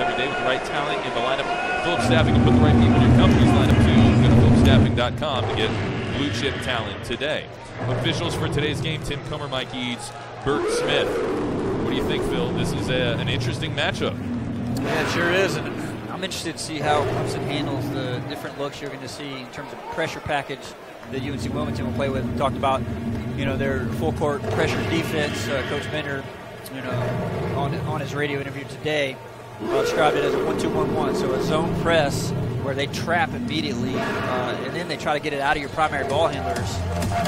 every day with the right talent in the lineup. Phillips Staffing can put the right people in your company's lineup too. Go to phillipsstaffing.com to get blue chip talent today. Officials for today's game: Tim Comer, Mike Eads, Bert Smith. What do you think, Phil? This is a, an interesting matchup. Yeah, it sure is. And I'm interested to see how Clemson handles the different looks you're going to see in terms of pressure package that UNC Wilmington will play with. We talked about, you know, their full court pressure defense. Uh, Coach Bender, you know, on on his radio interview today, uh, described it as a 1 2 1 1. So a zone press where they trap immediately, uh, and then they try to get it out of your primary ball handlers'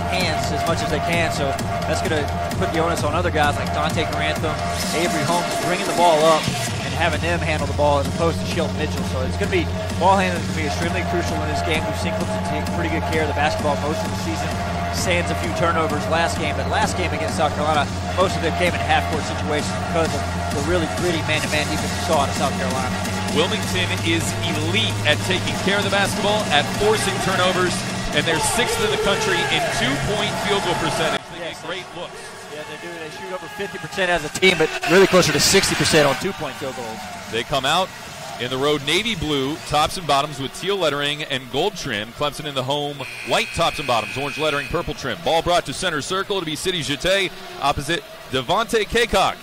hands as much as they can. So that's going to put the onus on other guys like Donte Grantham, Avery Holmes, bringing the ball up and having them handle the ball as opposed to Shelton Mitchell. So it's going to be ball handling is going to be extremely crucial in this game. We've seen Clemson take pretty good care of the basketball most of the season. Sands a few turnovers last game, but last game against South Carolina, most of them came in half-court situations because of the really gritty man-to-man defense we saw out of South Carolina. Wilmington is elite at taking care of the basketball, at forcing turnovers, and they're sixth in the country in two-point field goal percentage. They yes. get great looks. Yeah, they do. They shoot over 50% as a team, but really closer to 60% on two-point field goals. They come out in the road navy blue tops and bottoms with teal lettering and gold trim. Clemson in the home white tops and bottoms, orange lettering, purple trim. Ball brought to center circle to be Sidy Djitte opposite Devontae Cacok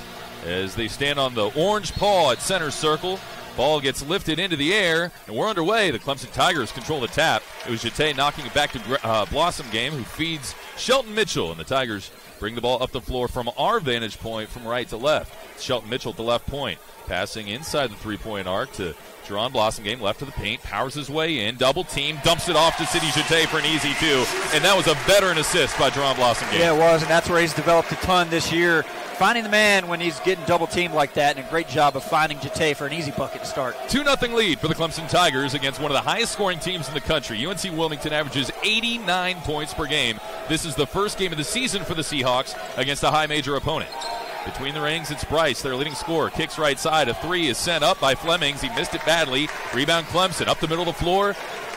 as they stand on the orange paw at center circle. Ball gets lifted into the air, and we're underway. The Clemson Tigers control the tap. It was Djitte knocking it back to uh, Blossomgame, who feeds Shelton Mitchell, and the Tigers bring the ball up the floor from our vantage point from right to left. Shelton Mitchell at the left point, passing inside the three point arc to Jaron Blossomgame, left to the paint, powers his way in, double team, dumps it off to Sidy Djitte for an easy two, and that was a veteran assist by Jaron Blossomgame. Yeah, it was, and that's where he's developed a ton this year finding the man when he's getting double teamed like that, and a great job of finding Djitte for an easy bucket to start. 2 0 lead for the Clemson Tigers against one of the highest scoring teams in the country. UNC Wilmington averages 89 points per game. This is the first game of the season for the Seahawks against a high major opponent. Between the rings, it's Bryce, their leading scorer. Kicks right side. A three is sent up by Flemings. He missed it badly. Rebound Clemson. Up the middle of the floor.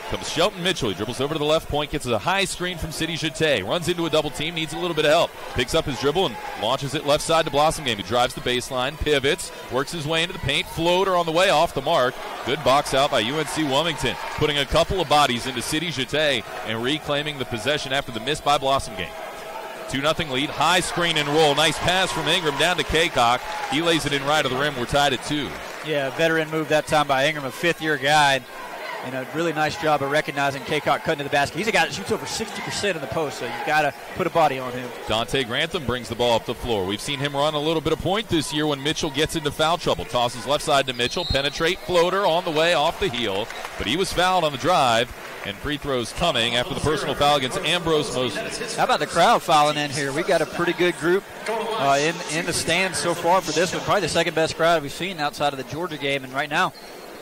Comes Shelton Mitchell. He dribbles over to the left point, gets a high screen from Sidy Djitte. Runs into a double team, needs a little bit of help. Picks up his dribble and launches it left side to Blossomgame. He drives the baseline, pivots, works his way into the paint. Floater on the way off the mark. Good box out by UNC Wilmington. Putting a couple of bodies into Sidy Djitte and reclaiming the possession after the miss by Blossomgame. 2 0 lead. High screen and roll. Nice pass from Ingram down to Cacok. He lays it in right of the rim. We're tied at two. Yeah, veteran move that time by Ingram, a fifth year guy and a really nice job of recognizing Cacok cutting to the basket. He's a guy that shoots over 60% in the post, so you've got to put a body on him. Donte Grantham brings the ball up the floor. We've seen him run a little bit of point this year when Mitchell gets into foul trouble. Tosses left side to Mitchell, penetrate floater on the way off the heel, but he was fouled on the drive. And free throws coming after the personal foul against Ambrose Moses. How about the crowd filing in here? We got a pretty good group uh, in in the stands so far for this one. Probably the second best crowd we've seen outside of the Georgia game. And right now,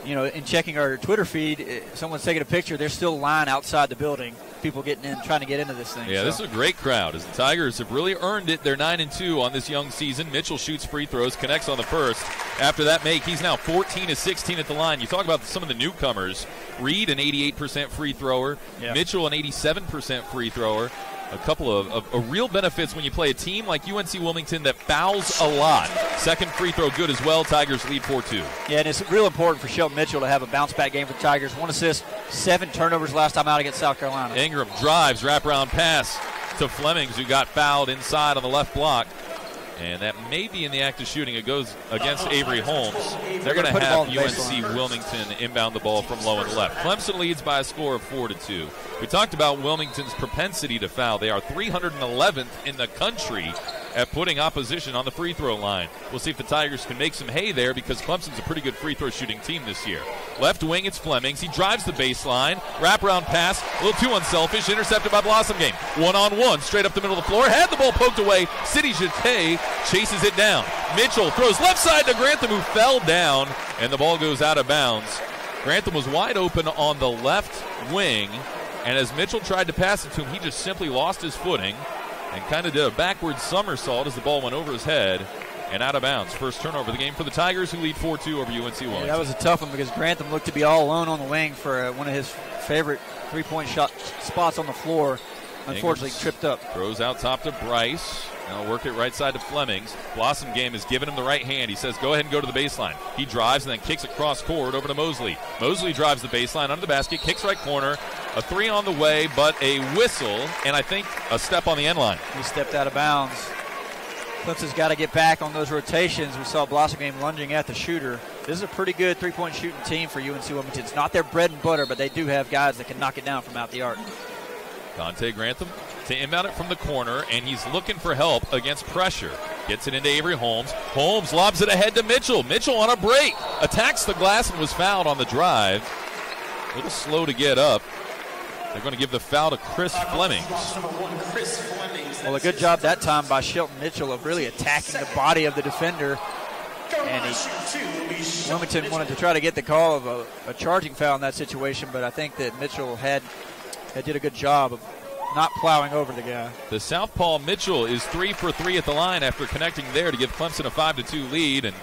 you know, in checking our Twitter feed, eh, someone's taking a picture. There's still a line outside the building. People getting in, trying to get into this thing. Yeah, so. this is a great crowd. As the Tigers have really earned it. They're nine and two on this young season. Mitchell shoots free throws, connects on the first. After that make, he's now 14 to 16 at the line. You talk about some of the newcomers. Reed, an 88% free thrower. Yeah. Mitchell, an 87% free thrower a couple of, of, of, real benefits when you play a team like UNC Wilmington that fouls a lot. Second free throw good as well. Tigers lead 4 2. Yeah, and it's real important for Shelton Mitchell to have a bounce back game for the Tigers. One assist, seven turnovers last time out against South Carolina. Ingram drives, wraparound pass to Flemings, who got fouled inside on the left block. And that may be in the act of shooting. It goes against Avery Holmes. They're going to have UNC Wilmington inbound the ball from low and left. Clemson leads by a score of four to two. We talked about Wilmington's propensity to foul. They are 311th in the country at putting opposition on the free throw line. We'll see if the Tigers can make some hay there because Clemson's a pretty good free throw shooting team this year. Left wing, it's Flemings. He drives the baseline. Wraparound pass, a little too unselfish, intercepted by Blossomgame. One on one, straight up the middle of the floor. Had the ball poked away. Sidy Djitte chases it down. Mitchell throws left side to Grantham, who fell down, and the ball goes out of bounds. Grantham was wide open on the left wing, and as Mitchell tried to pass it to him, he just simply lost his footing and kind of did a backward somersault as the ball went over his head and out of bounds. First turnover of the game for the Tigers, who lead 4 2 over UNC Wilmington. Yeah, that was a tough one because Grantham looked to be all alone on the wing for uh, one of his favorite three point shot spots on the floor. Unfortunately, tripped up. Throws out top to Bryce. Now work it right side to Flemings. Blossomgame has given him the right hand. He says, go ahead and go to the baseline. He drives and then kicks across court over to Mosley. Mosley drives the baseline under the basket, kicks right corner. A three on the way, but a whistle, and I think a step on the end line. He stepped out of bounds. Clemson's got to get back on those rotations. We saw Blossomgame lunging at the shooter. This is a pretty good three point shooting team for UNC Wilmington. It's not their bread and butter, but they do have guys that can knock it down from out the arc. Donte Grantham to inbound it from the corner, and he's looking for help against pressure. Gets it into Avery Holmes. Holmes lobs it ahead to Mitchell. Mitchell on a break. Attacks the glass and was fouled on the drive. A little slow to get up. They're going to give the foul to Chris Fleming. Well, a good job that time by Shelton Mitchell of really attacking the body of the defender. And he, Wilmington wanted to try to get the call of a, a charging foul in that situation, but I think that Mitchell had, had did a good job of not plowing over the guy. The Southpaw Mitchell is three for three at the line after connecting there to give Clemson a five to two lead, and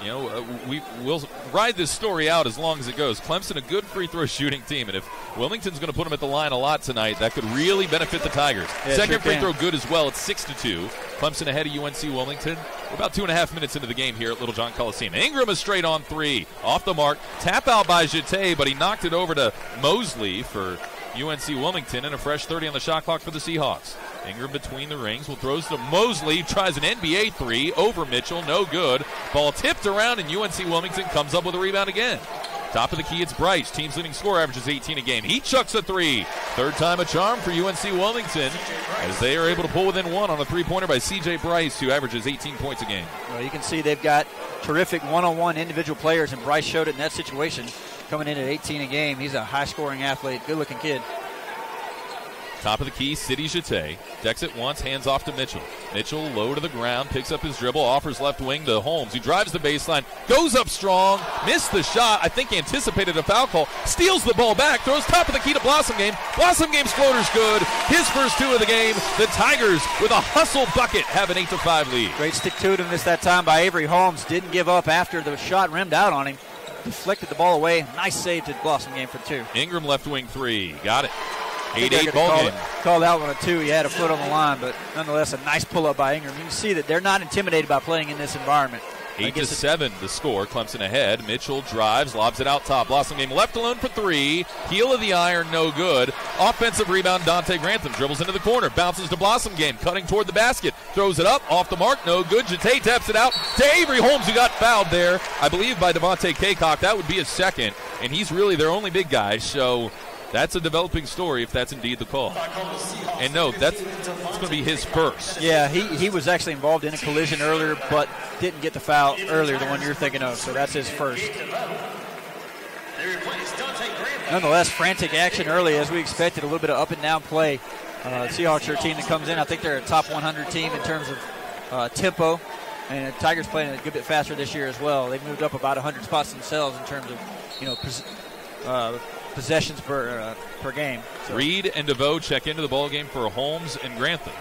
you know uh, we will ride this story out as long as it goes. Clemson a good free throw shooting team, and if Wilmington's going to put them at the line a lot tonight, that could really benefit the Tigers. Yeah, Second sure free can. throw good as well. It's six to two. Clemson ahead of UNC Wilmington. We're about two and a half minutes into the game here at Littlejohn Coliseum. Ingram is straight on three, off the mark. Tap out by Djitte, but he knocked it over to Mosley for UNC Wilmington and a fresh 30 on the shot clock for the Seahawks. Ingram between the rings will throws to Mosley, tries an NBA three over Mitchell, no good. Ball tipped around and UNC Wilmington comes up with a rebound again. Top of the key, it's Bryce. Team's leading score averages 18 a game. He chucks a three. Third time a charm for UNC Wilmington as they are able to pull within one on a three pointer by CJ Bryce, who averages 18 points a game. Well, you can see they've got terrific one-on-one individual players, and Bryce showed it in that situation, coming in at 18 a game. He's a high-scoring athlete, good-looking kid. Top of the key, Sidy Djitte. Decks it once, hands off to Mitchell. Mitchell low to the ground, picks up his dribble, offers left wing to Holmes. He drives the baseline, goes up strong, missed the shot. I think anticipated a foul call. Steals the ball back, throws top of the key to Blossomgame. Blossom Game's floater's good. His first two of the game. The Tigers with a hustle bucket have an eight to five lead. Great stick to itiveness that time by Avery Holmes. Didn't give up after the shot rimmed out on him. Deflected the ball away. Nice save to Blossomgame for two. Ingram left wing three, got it. I think Eight eight ball call, game. call that one a two. He had a foot on the line, but nonetheless, a nice pull up by Ingram. You can see that they're not intimidated by playing in this environment. Eight to seven, the score. Clemson ahead. Mitchell drives, lobs it out top. Blossomgame left alone for three. Heel of the iron, no good. Offensive rebound. Donte Grantham dribbles into the corner, bounces to Blossomgame, cutting toward the basket, throws it up, off the mark, no good. Djitte taps it out to Avery Holmes, who got fouled there, I believe, by Devontae Cacok. That would be his second, and he's really their only big guy. So. That's a developing story if that's indeed the call. And no, that's, going to be his first. Yeah, he, he was actually involved in a collision earlier, but didn't get the foul earlier, the one you're thinking of. So that's his first. Nonetheless, frantic action early as we expected. A little bit of up and down play. Uh, Seahawks are a team that comes in. I think they're a top 100 team in terms of uh, tempo. And the Tigers playing a good bit faster this year as well. They've moved up about 100 spots themselves in terms of, you know, uh, possessions per uh, per game. So Reed and DeVoe check into the ball game for Holmes and Grantham.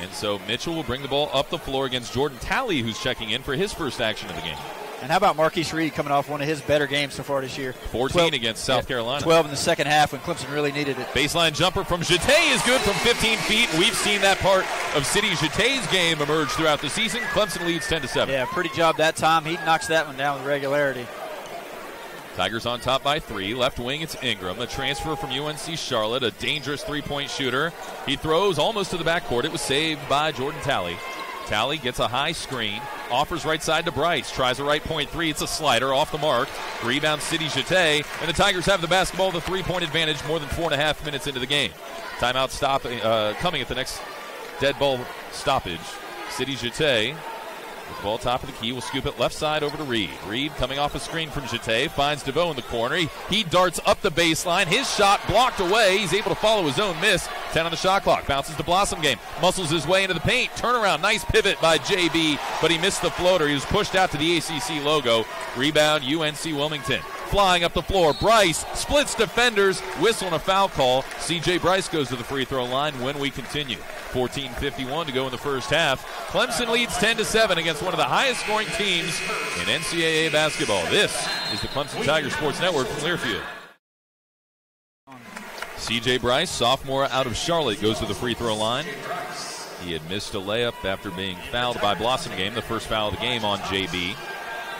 And so Mitchell will bring the ball up the floor against Jordan Talley, who's checking in for his first action of the game. And how about Marquise Reed coming off one of his better games so far this year? 14 against South Carolina. 12 in the second half when Clemson really needed it. Baseline jumper from Djitte is good from 15 feet. We've seen that part of Sidy Djitte's game emerge throughout the season. Clemson leads 10 to 7. Yeah, pretty job that time. He knocks that one down with regularity. Tigers on top by three. Left wing, it's Ingram. A transfer from UNC Charlotte, a dangerous three point shooter. He throws almost to the backcourt. It was saved by Jordan Talley. Talley gets a high screen, offers right side to Bryce, tries a right point three. It's a slider off the mark. Rebound Sidy Djitte, and the Tigers have the basketball, the three point advantage more than four and a half minutes into the game. Timeout stop uh, coming at the next dead ball stoppage. Sidy Djitte ball top of the key, will scoop it left side over to Reed. Reed coming off a screen from Jete, finds DeVoe in the corner. He, he darts up the baseline. His shot blocked away. He's able to follow his own miss. 10 on the shot clock. Bounces to Blossomgame. Muscles his way into the paint. Turnaround. Nice pivot by JB, but he missed the floater. He was pushed out to the ACC logo. Rebound UNC Wilmington. Flying up the floor. Bryce splits defenders. Whistle and a foul call. CJ Bryce goes to the free throw line when we continue. 14:51 to go in the first half. Clemson leads 10 to 7 against one of the highest scoring teams in NCAA basketball. This is the Clemson Tiger Sports Network from Learfield. CJ Bryce, sophomore out of Charlotte, goes to the free throw line. He had missed a layup after being fouled by Blossomgame, the first foul of the game on JB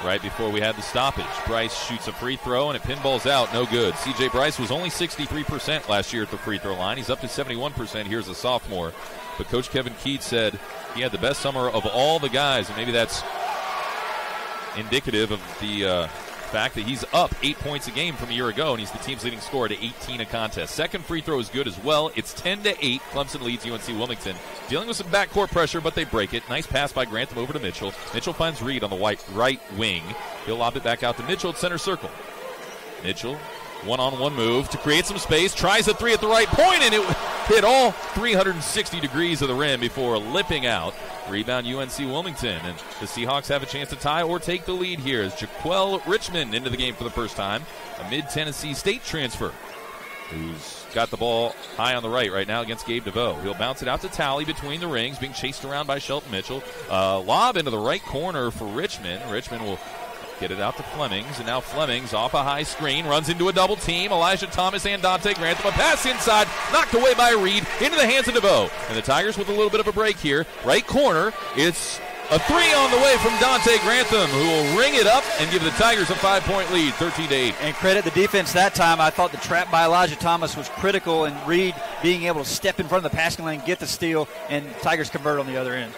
right before we had the stoppage. Bryce shoots a free throw and it pinballs out, no good. CJ Bryce was only 63% last year at the free throw line. He's up to 71% here as a sophomore. But Coach Kevin Keatts said he had the best summer of all the guys, and maybe that's indicative of the uh, fact that he's up eight points a game from a year ago, and he's the team's leading scorer to 18 a contest. Second free throw is good as well. It's 10 to 8. Clemson leads UNC Wilmington. Dealing with some backcourt pressure, but they break it. Nice pass by Grantham over to Mitchell. Mitchell finds Reed on the white right wing. He'll lob it back out to Mitchell at center circle. Mitchell one on one move to create some space, tries a three at the right point, and it hit all 360 degrees of the rim before lipping out. Rebound UNC Wilmington, and the Seahawks have a chance to tie or take the lead here as Jaquel Richmond into the game for the first time, a mid Tennessee State transfer who's got the ball high on the right right now against Gabe DeVoe. He'll bounce it out to Talley between the rings, being chased around by Shelton Mitchell. Uh, lob into the right corner for Richmond. Richmond will Get it out to Flemings, and now Flemings off a high screen runs into a double team. Elijah Thomas and Donte Grantham. A pass inside, knocked away by Reed into the hands of DeVoe. And the Tigers with a little bit of a break here. Right corner. It's a three on the way from Donte Grantham, who will ring it up and give the Tigers a five point lead, 13 to 8. And credit the defense that time. I thought the trap by Elijah Thomas was critical, and Reed being able to step in front of the passing lane, get the steal, and Tigers convert on the other end.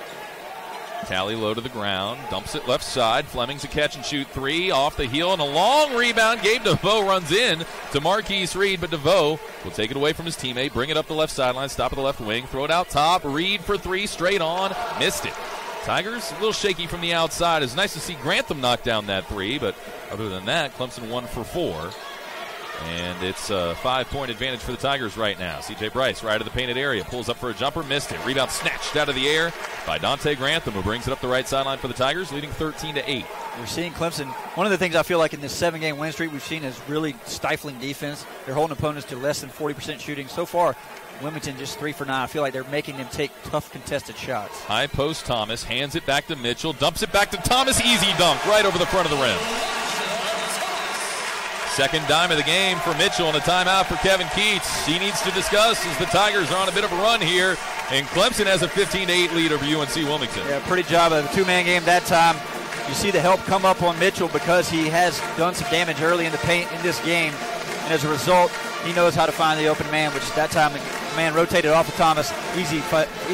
Talley low to the ground, dumps it left side. Fleming's a catch and shoot three off the heel and a long rebound. Gabe DeVoe runs in to Marquise Reed, but DeVoe will take it away from his teammate, bring it up the left sideline, stop at the left wing, throw it out top. Reed for three, straight on, missed it. Tigers a little shaky from the outside. It's nice to see Grantham knock down that three, but other than that, Clemson one for four. And it's a five point advantage for the Tigers right now. CJ Bryce, right of the painted area, pulls up for a jumper, missed it. Rebound snatched out of the air by Donte Grantham, who brings it up the right sideline for the Tigers, leading 13 to 8. We're seeing Clemson. One of the things I feel like in this seven game win streak we've seen is really stifling defense. They're holding opponents to less than 40% shooting. So far, Wilmington just three for nine. I feel like they're making them take tough contested shots. High post Thomas hands it back to Mitchell, dumps it back to Thomas, easy dunk right over the front of the rim. Second dime of the game for Mitchell and a timeout for Kevin Keatts. He needs to discuss as the Tigers are on a bit of a run here, and Clemson has a 15 8 lead over UNC Wilmington. Yeah, pretty job of a two man game that time. You see the help come up on Mitchell because he has done some damage early in the paint in this game, and as a result, he knows how to find the open man, which that time the man rotated off of Thomas. Easy,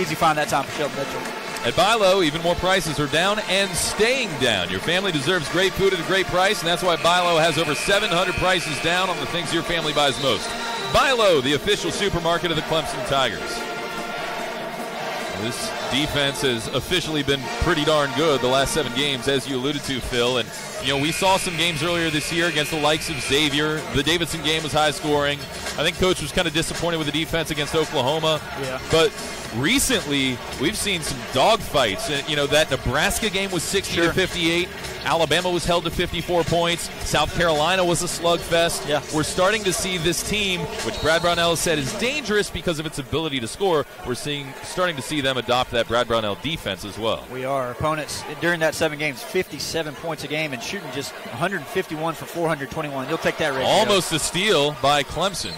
easy find that time for Shelton Mitchell. At BI-LO, even more prices are down and staying down. Your family deserves great food at a great price, and that's why BI-LO has over 700 prices down on the things your family buys most. BI-LO, the official supermarket of the Clemson Tigers. This defense has officially been pretty darn good the last seven games, as you alluded to, Phil. And, you know, we saw some games earlier this year against the likes of Xavier. The Davidson game was high scoring. I think Coach was kind of disappointed with the defense against Oklahoma. Yeah. But recently we've seen some dogfights. Uh, you know that Nebraska game was 60 sure. to 58. Alabama was held to 54 points. South Carolina was a slugfest. Yeah. We're starting to see this team, which Brad Brownell said is dangerous because of its ability to score. We're seeing starting to see them adopt that Brad Brownell defense as well. We are opponents during that seven games, 57 points a game and shooting just 151 for 421. You'll take that ratio. Almost a steal by Clemson.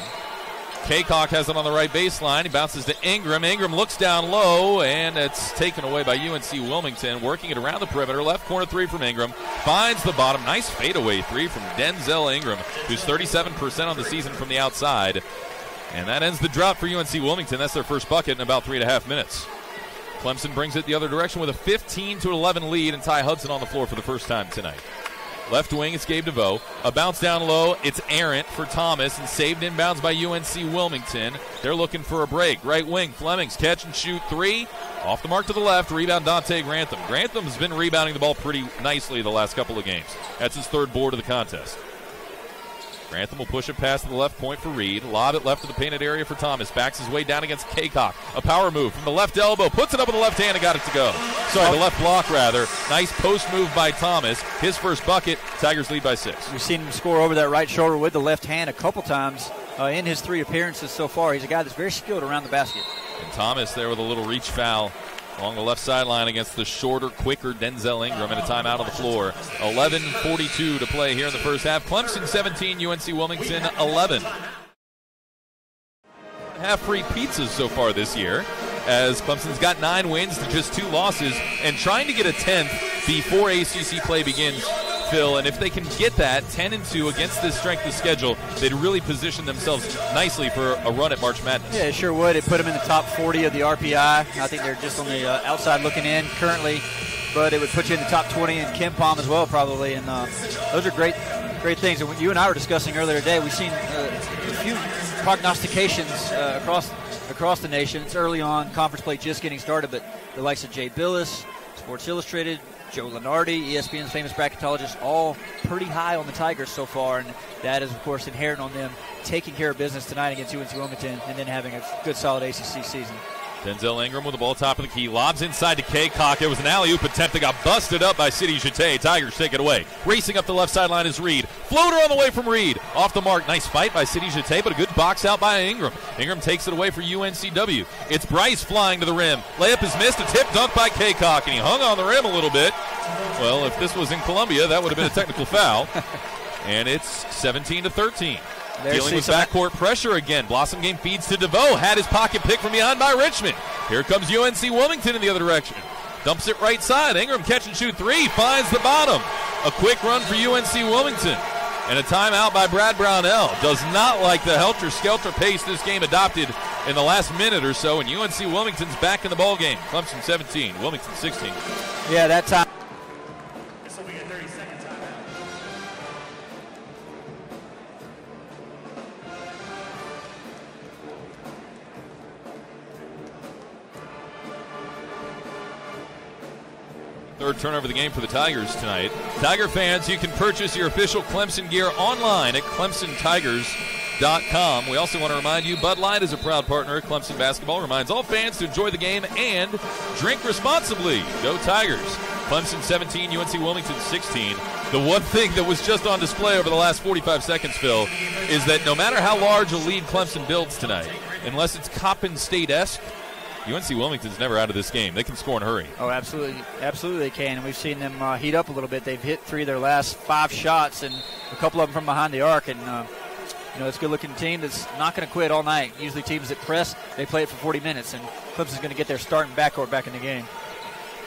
Cacok has it on the right baseline. He bounces to Ingram. Ingram looks down low, and it's taken away by UNC Wilmington. Working it around the perimeter. Left corner three from Ingram. Finds the bottom. Nice fadeaway three from Denzel Ingram, who's 37% on the season from the outside. And that ends the drop for UNC Wilmington. That's their first bucket in about three and a half minutes. Clemson brings it the other direction with a 15 to 11 lead, and Ty Hudson on the floor for the first time tonight. Left wing, it's Gabe DeVoe. A bounce down low, it's errant for Thomas and saved inbounds by UNC Wilmington. They're looking for a break. Right wing, Flemings catch and shoot three. Off the mark to the left, rebound Donte Grantham. Grantham's been rebounding the ball pretty nicely the last couple of games. That's his third board of the contest. Grantham will push it past the left point for Reed. Lob it left of the painted area for Thomas. Backs his way down against Cacok. A power move from the left elbow. Puts it up with the left hand and got it to go. Sorry, the left block rather. Nice post move by Thomas. His first bucket. Tigers lead by six. We've seen him score over that right shoulder with the left hand a couple times uh, in his three appearances so far. He's a guy that's very skilled around the basket. And Thomas there with a little reach foul along the left sideline against the shorter, quicker Denzel Ingram and a timeout on the floor. 11:42 to play here in the first half. Clemson 17, UNC Wilmington 11. Half free pizzas so far this year. as Clemson's got nine wins to just two losses and trying to get a tenth before ACC play begins. And if they can get that 10 and 2 against this strength of schedule, they'd really position themselves nicely for a run at March Madness. Yeah, it sure would. It put them in the top 40 of the RPI. I think they're just on the uh, outside looking in currently, but it would put you in the top 20 in KenPom as well, probably. And uh, those are great, great things. And you and I were discussing earlier today, we've seen uh, a few prognostications uh, across across the nation. It's early on, conference play just getting started, but the likes of Jay Bilas, Sports Illustrated, Joe Lunardi, ESPN's famous bracketologist, all pretty high on the Tigers so far, and that is, of course, inherent on them taking care of business tonight against UNC Wilmington and then having a good, solid ACC season. Denzel Ingram with the ball top of the key. Lobs inside to Cacok. It was an alley oop attempt that got busted up by Sidy Djitte. Tigers take it away. Racing up the left sideline is Reed. Floater on the way from Reed. Off the mark. Nice fight by Sidy Djitte, but a good box out by Ingram. Ingram takes it away for UNCW. It's Bryce flying to the rim. Layup is missed. A tip dunk by Cacok, and he hung on the rim a little bit. Well, if this was in Columbia, that would have been a technical foul. And it's 17 to 13. There's Dealing with backcourt pressure again. Blossomgame feeds to DeVoe. Had his pocket picked from behind by Richmond. Here comes UNC Wilmington in the other direction. Dumps it right side. Ingram catch and shoot three. Finds the bottom. A quick run for UNC Wilmington. And a timeout by Brad Brownell. Does not like the helter skelter pace this game adopted in the last minute or so. And UNC Wilmington's back in the ball game. Clemson 17, Wilmington 16. Yeah, that time. Third turnover of the game for the Tigers tonight. Tiger fans, you can purchase your official Clemson gear online at clemsontigers.com. We also want to remind you Bud Light is a proud partner of Clemson basketball. Reminds all fans to enjoy the game and drink responsibly. Go Tigers. Clemson 17, UNC Wilmington 16. The one thing that was just on display over the last 45 seconds, Phil, is that no matter how large a lead Clemson builds tonight, unless it's Coppin State esque, UNC Wilmington's never out of this game. They can score and hurry. Oh, absolutely, absolutely they can. And we've seen them uh, heat up a little bit. They've hit three of their last five shots, and a couple of them from behind the arc. And uh, you know, it's a good-looking team that's not going to quit all night. Usually, teams that press, they play it for 40 minutes, and Clemson's going to get their starting backcourt back in the game.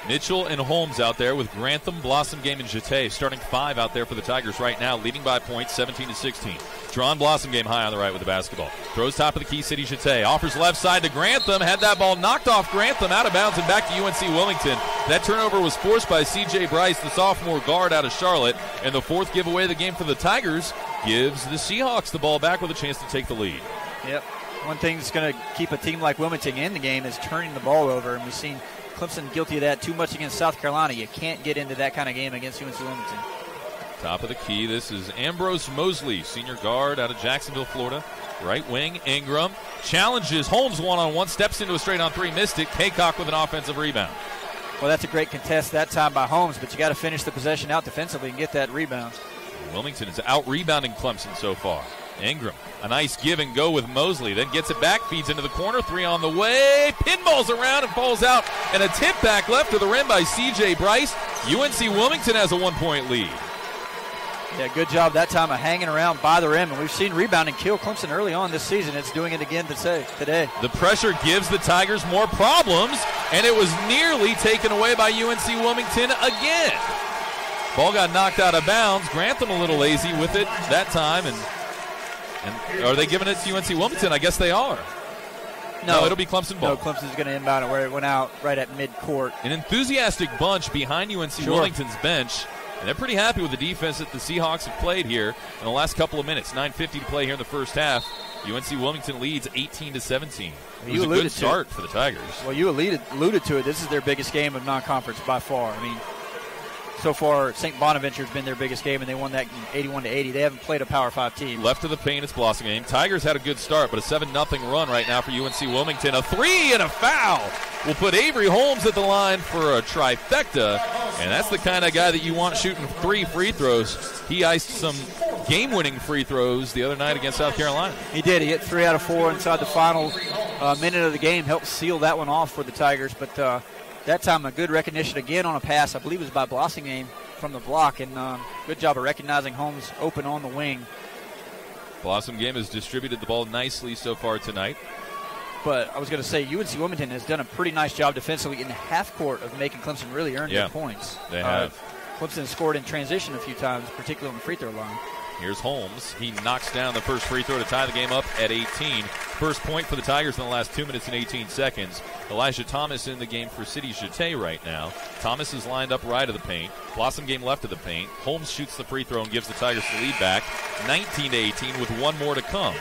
Mitchell and Holmes out there with Grantham, Blossomgame, and Djitte starting five out there for the Tigers right now, leading by points 17 to 16. Jaron Blossomgame high on the right with the basketball. Throws top of the key, Sidy Djitte. Offers left side to Grantham. Had that ball knocked off Grantham out of bounds and back to UNC Wilmington. That turnover was forced by CJ Bryce, the sophomore guard out of Charlotte. And the fourth giveaway of the game for the Tigers gives the Seahawks the ball back with a chance to take the lead. Yep. One thing that's going to keep a team like Wilmington in the game is turning the ball over. And we've seen Clemson guilty of that too much against South Carolina. You can't get into that kind of game against UNC Wilmington. Top of the key. This is Ambrose Mosley, senior guard out of Jacksonville, Florida. Right wing, Ingram challenges Holmes one on one, steps into a straight on three, missed it. Cacok with an offensive rebound. Well, that's a great contest that time by Holmes, but you got to finish the possession out defensively and get that rebound. Wilmington is out rebounding Clemson so far. Ingram, a nice give and go with Mosley, then gets it back, feeds into the corner, three on the way, pinballs around and falls out, and a tip back left to the rim by C.J. Bryce. UNC Wilmington has a one point lead. Yeah, good job that time of hanging around by the rim, and we've seen rebounding kill Clemson early on this season. It's doing it again today. The pressure gives the Tigers more problems, and it was nearly taken away by UNC Wilmington again. Ball got knocked out of bounds. Grantham a little lazy with it that time, and and are they giving it to UNC Wilmington? I guess they are. No, no it'll be Clemson ball. No, Clemson's going to inbound it where it went out right at midcourt. An enthusiastic bunch behind UNC sure. Wilmington's bench. And they're pretty happy with the defense that the Seahawks have played here in the last couple of minutes. 9:50 to play here in the first half. UNC Wilmington leads 18 to 17. It was you a good start for the Tigers. Well, you alluded, alluded to it. This is their biggest game of non-conference by far. I mean, so far, St. Bonaventure's been their biggest game, and they won that 81 to 80. They haven't played a Power Five team. Left of the paint, it's Blossomgame. Tigers had a good start, but a seven 0 run right now for UNC Wilmington. A three and a foul will put Avery Holmes at the line for a trifecta, and that's the kind of guy that you want shooting three free throws. He iced some game-winning free throws the other night against South Carolina. He did. He hit three out of four inside the final uh, minute of the game. Helped seal that one off for the Tigers, but. Uh, that time, a good recognition again on a pass. I believe it was by Blossomgame from the block, and um, good job of recognizing Holmes open on the wing. Blossomgame has distributed the ball nicely so far tonight. But I was going to say UNC Wilmington has done a pretty nice job defensively in the half court of making Clemson really earn yeah, their points. They have. Uh, Clemson scored in transition a few times, particularly on the free throw line. Here's Holmes. He knocks down the first free throw to tie the game up at 18. First point for the Tigers in the last 2 minutes and 18 seconds. Elijah Thomas in the game for Sidy Djitte right now. Thomas is lined up right of the paint. Blossomgame left of the paint. Holmes shoots the free throw and gives the Tigers the lead back 19 to 18 with one more to come.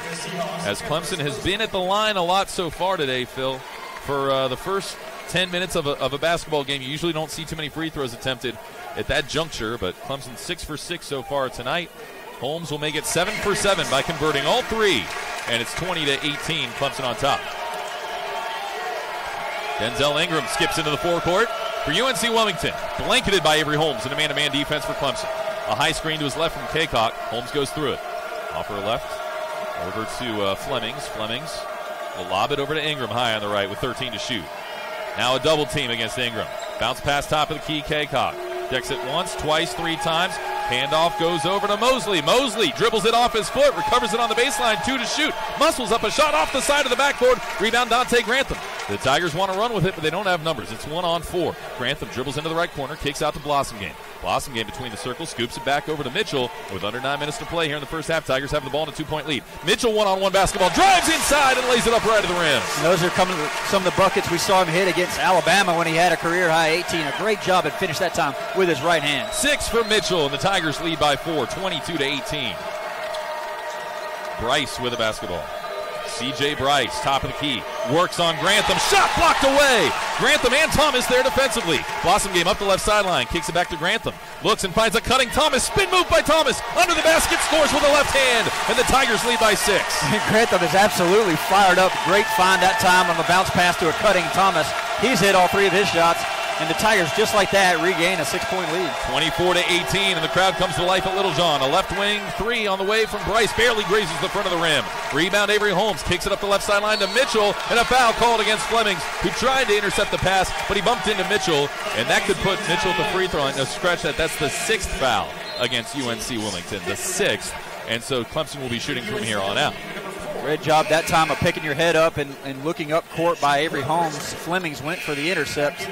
As Clemson has been at the line a lot so far today, Phil, for uh, the first 10 minutes of a, of a basketball game, you usually don't see too many free throws attempted at that juncture, but Clemson 6 for 6 so far tonight. Holmes will make it 7 for 7 by converting all three, and it's 20 to 18, Clemson on top. Denzel Ingram skips into the forecourt for UNC Wilmington, blanketed by Avery Holmes in a man to man defense for Clemson. A high screen to his left from Cacok. Holmes goes through it. Off her left, over to uh, Flemings. Flemings will lob it over to Ingram high on the right with 13 to shoot. Now a double team against Ingram. Bounce pass top of the key, Cacok. Decks it once, twice, three times. Handoff goes over to Mosley. Mosley dribbles it off his foot, recovers it on the baseline, two to shoot. Muscles up a shot off the side of the backboard. Rebound Donte Grantham. The Tigers want to run with it, but they don't have numbers. It's one on four. Grantham dribbles into the right corner, kicks out to Blossomgame. Blossomgame between the circles, scoops it back over to Mitchell. With under nine minutes to play here in the first half, Tigers have the ball in a two point lead. Mitchell one on one basketball, drives inside and lays it up right to the rim. And those are coming some of the buckets we saw him hit against Alabama when he had a career high 18. A great job at finish that time with his right hand. Six for Mitchell, and the Tigers lead by four, 22 to 18. Bryce with a basketball. CJ Bryce, top of the key, works on Grantham. Shot blocked away. Grantham and Thomas there defensively. Blossomgame up the left sideline, kicks it back to Grantham. Looks and finds a cutting Thomas. Spin move by Thomas. Under the basket, scores with the left hand, and the Tigers lead by six. Grantham is absolutely fired up. Great find that time on the bounce pass to a cutting Thomas. He's hit all three of his shots. And the Tigers, just like that, regain a six-point lead. 24 to 18, and the crowd comes to life at Littlejohn. A left wing three on the way from Bryce, barely grazes the front of the rim. Rebound Avery Holmes kicks it up the left sideline to Mitchell, and a foul called against Flemings, who tried to intercept the pass, but he bumped into Mitchell, and that could put Mitchell at the free throw line. Now scratch that. That's the sixth foul against UNC Wilmington, the sixth, and so Clemson will be shooting from here on out. Great job that time of picking your head up and, and looking up court by Avery Holmes. Flemings went for the intercept,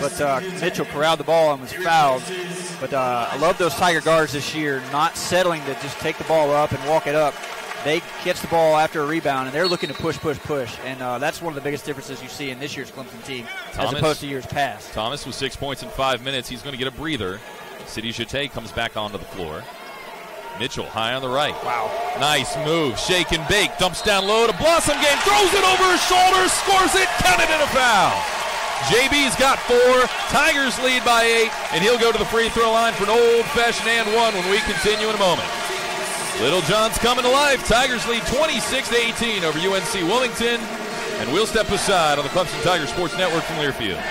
but uh, Mitchell corralled the ball and was fouled. But uh, I love those Tiger guards this year, not settling to just take the ball up and walk it up. They catch the ball after a rebound, and they're looking to push, push, push. And uh, that's one of the biggest differences you see in this year's Clemson team Thomas, as opposed to years past. Thomas with six points in five minutes. He's going to get a breather. Sidy Djitte comes back onto the floor. Mitchell high on the right. Wow. Nice move. Shake and bake. Dumps down low to Blossomgame. Throws it over his shoulder. Scores it. Counted in a foul. JB's got four. Tigers lead by eight. And he'll go to the free throw line for an old fashioned and one when we continue in a moment. Littlejohn's coming to life. Tigers lead 26 to 18 over UNC Wilmington. And we'll step aside on the Clemson Tiger Sports Network from Learfield.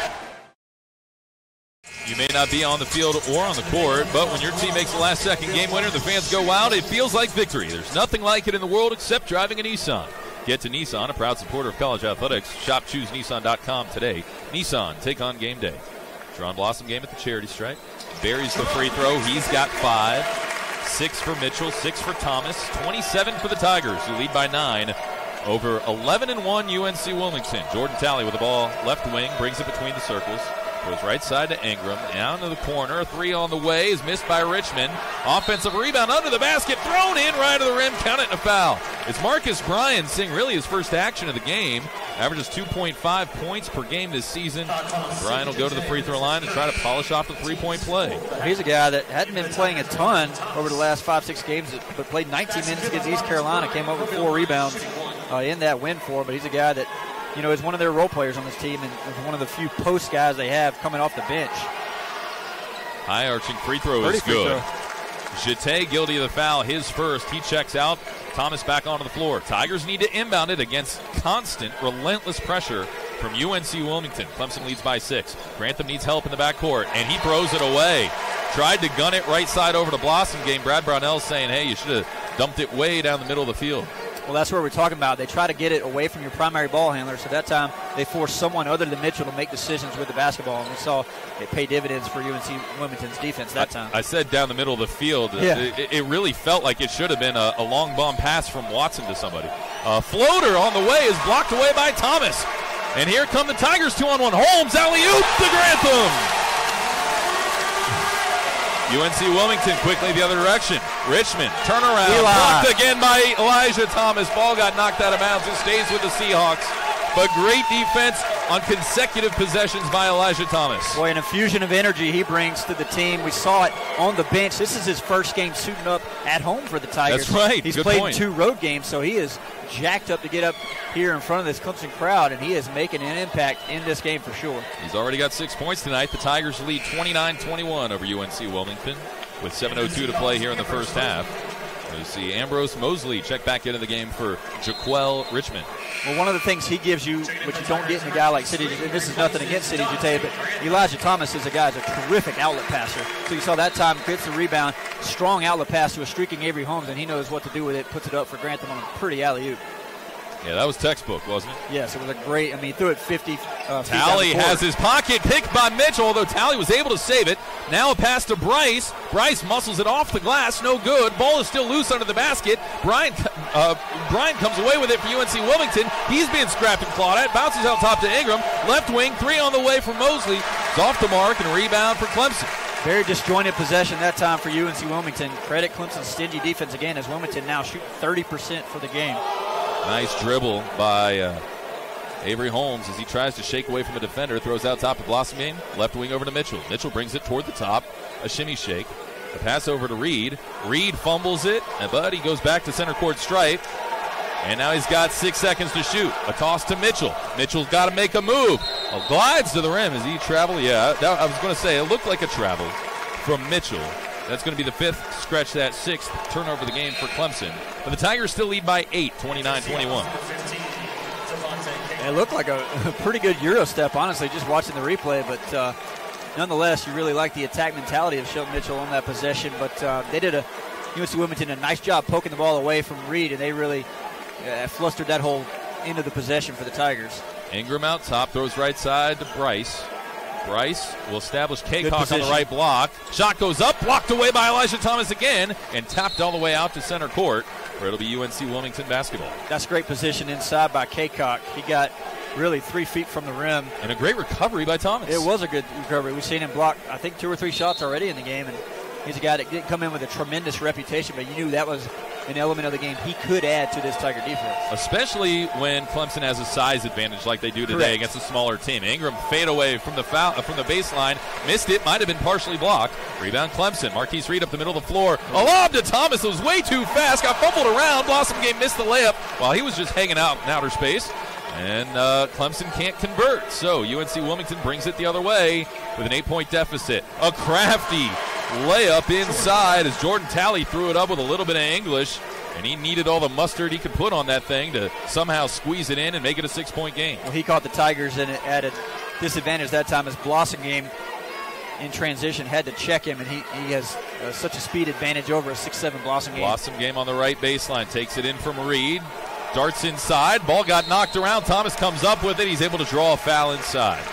You may not be on the field or on the court, but when your team makes the last second game winner, the fans go wild. It feels like victory. There's nothing like it in the world except driving a Nissan. Get to Nissan, a proud supporter of college athletics. Shop ChooseNissan.com today. Nissan, take on game day. Jaron Blossomgame at the charity stripe. Buries the free throw. He's got five. Six for Mitchell, six for Thomas, 27 for the Tigers, who lead by nine over 11 and 1 UNC Wilmington. Jordan Talley with the ball left wing, brings it between the circles. Goes right side to Ingram. Down to the corner. Three on the way is missed by Richmond. Offensive rebound under the basket. Thrown in right to the rim. Count it and a foul. It's Marcus Bryan seeing really his first action of the game. Averages 2.5 points per game this season. Bryan will go to the free throw line and try to polish off the three point play. He's a guy that hadn't been playing a ton over the last five, six games, but played 19 minutes against East Carolina. Came with four rebounds uh, in that win for him. But he's a guy that you know, is one of their role players on this team and is one of the few post guys they have coming off the bench. High arching free throw is good. Djitte guilty of the foul, his first. He checks out. Thomas back onto the floor. Tigers need to inbound it against constant, relentless pressure from UNC Wilmington. Clemson leads by six. Grantham needs help in the backcourt, and he throws it away. Tried to gun it right side over to Blossomgame. Brad Brownell saying, hey, you should have dumped it way down the middle of the field. Well, that's what we're talking about. They try to get it away from your primary ball handler. So that time they force someone other than Mitchell to make decisions with the basketball. And we saw it pay dividends for UNC Wilmington's defense that time. I, I said down the middle of the field, uh, yeah. it, it really felt like it should have been a, a, long bomb pass from Watson to somebody. A floater on the way is blocked away by Thomas. And here come the Tigers, two on one. Holmes, alley oop to Grantham. UNC Wilmington quickly the other direction. Richmond turnaround Eli. blocked again by Elijah Thomas. Ball got knocked out of bounds. It stays with the Seahawks. But great defense on consecutive possessions by Elijah Thomas. Boy, an infusion of energy he brings to the team. We saw it on the bench. This is his first game suiting up at home for the Tigers. That's right. He's Good played point. two road games, so he is jacked up to get up here in front of this Clemson crowd, and he is making an impact in this game for sure. He's already got six points tonight. The Tigers lead 29-21 over UNC Wilmington with 7.02 to play here in the first half. We see Ambrose Mosley check back into the game for Jaquel Richmond. Well, one of the things he gives you, which you don't get in a guy like Sidy, and this is nothing against Sidy Djitte, but Elijah Thomas is a guy who's a terrific outlet passer. So you saw that time, gets the rebound, strong outlet pass to a streaking Avery Holmes, and he knows what to do with it, puts it up for Grantham on a pretty alley oop. Yeah, that was textbook, wasn't it? Yes, it was a great. I mean, he threw it 50. Uh, Talley has his pocket picked by Mitchell, although Talley was able to save it. Now a pass to Bryce. Bryce muscles it off the glass, no good. Ball is still loose under the basket. Brian uh, Bryant comes away with it for UNC Wilmington. He's being scrapped and clawed at. Bounces out top to Ingram. Left wing, three on the way for Mosley. It's off the mark and rebound for Clemson. Very disjointed possession that time for UNC Wilmington. Credit Clemson's stingy defense again as Wilmington now shoot 30% for the game. Nice dribble by uh, Avery Holmes as he tries to shake away from a defender. Throws out top of Game. Left wing over to Mitchell. Mitchell brings it toward the top. A shimmy shake. A pass over to Reed. Reed fumbles it, but he goes back to center court stripe. And now he's got six seconds to shoot. A toss to Mitchell. Mitchell's got to make a move. Glides to the rim. Is he travel? Yeah, that, I was going to say it looked like a travel from Mitchell. That's going to be the fifth, scratch that sixth turnover of the game for Clemson. But the Tigers still lead by eight, 29 21. It looked like a, a pretty good Euro step, honestly, just watching the replay. But uh, nonetheless, you really like the attack mentality of Shelton Mitchell on that possession. But uh, they did a UNC Wilmington a nice job poking the ball away from Reed, and they really uh, flustered that whole end of the possession for the Tigers. Ingram out top, throws right side to Bryce. Bryce will establish Cacok on the right block. Shot goes up, blocked away by Elijah Thomas again, and tapped all the way out to center court, where it'll be UNC Wilmington basketball. That's great position inside by Cacok. He got really three feet from the rim. And a great recovery by Thomas. It was a good recovery. We've seen him block, I think, two or three shots already in the game, and he's a guy that didn't come in with a tremendous reputation, but you knew that was an element of the game he could add to this Tiger defense. Especially when Clemson has a size advantage like they do today Correct. against a smaller team. Ingram fade away from the foul uh, from the baseline, missed it, might have been partially blocked. Rebound Clemson. Marquise Reed up the middle of the floor. A lob to Thomas. It was way too fast. Got fumbled around. Blossomgame missed the layup while he was just hanging out in outer space. And uh, Clemson can't convert. So UNC Wilmington brings it the other way with an eight point deficit. A crafty layup inside as Jordan Talley threw it up with a little bit of English. And he needed all the mustard he could put on that thing to somehow squeeze it in and make it a six point game. Well, he caught the Tigers in at a disadvantage that time as Blossomgame in transition had to check him, and he, he has uh, such a speed advantage over a 6-7 Blossomgame. Blossom game on the right baseline. Takes it in from Reed. Darts inside. Ball got knocked around. Thomas comes up with it. He's able to draw a foul inside.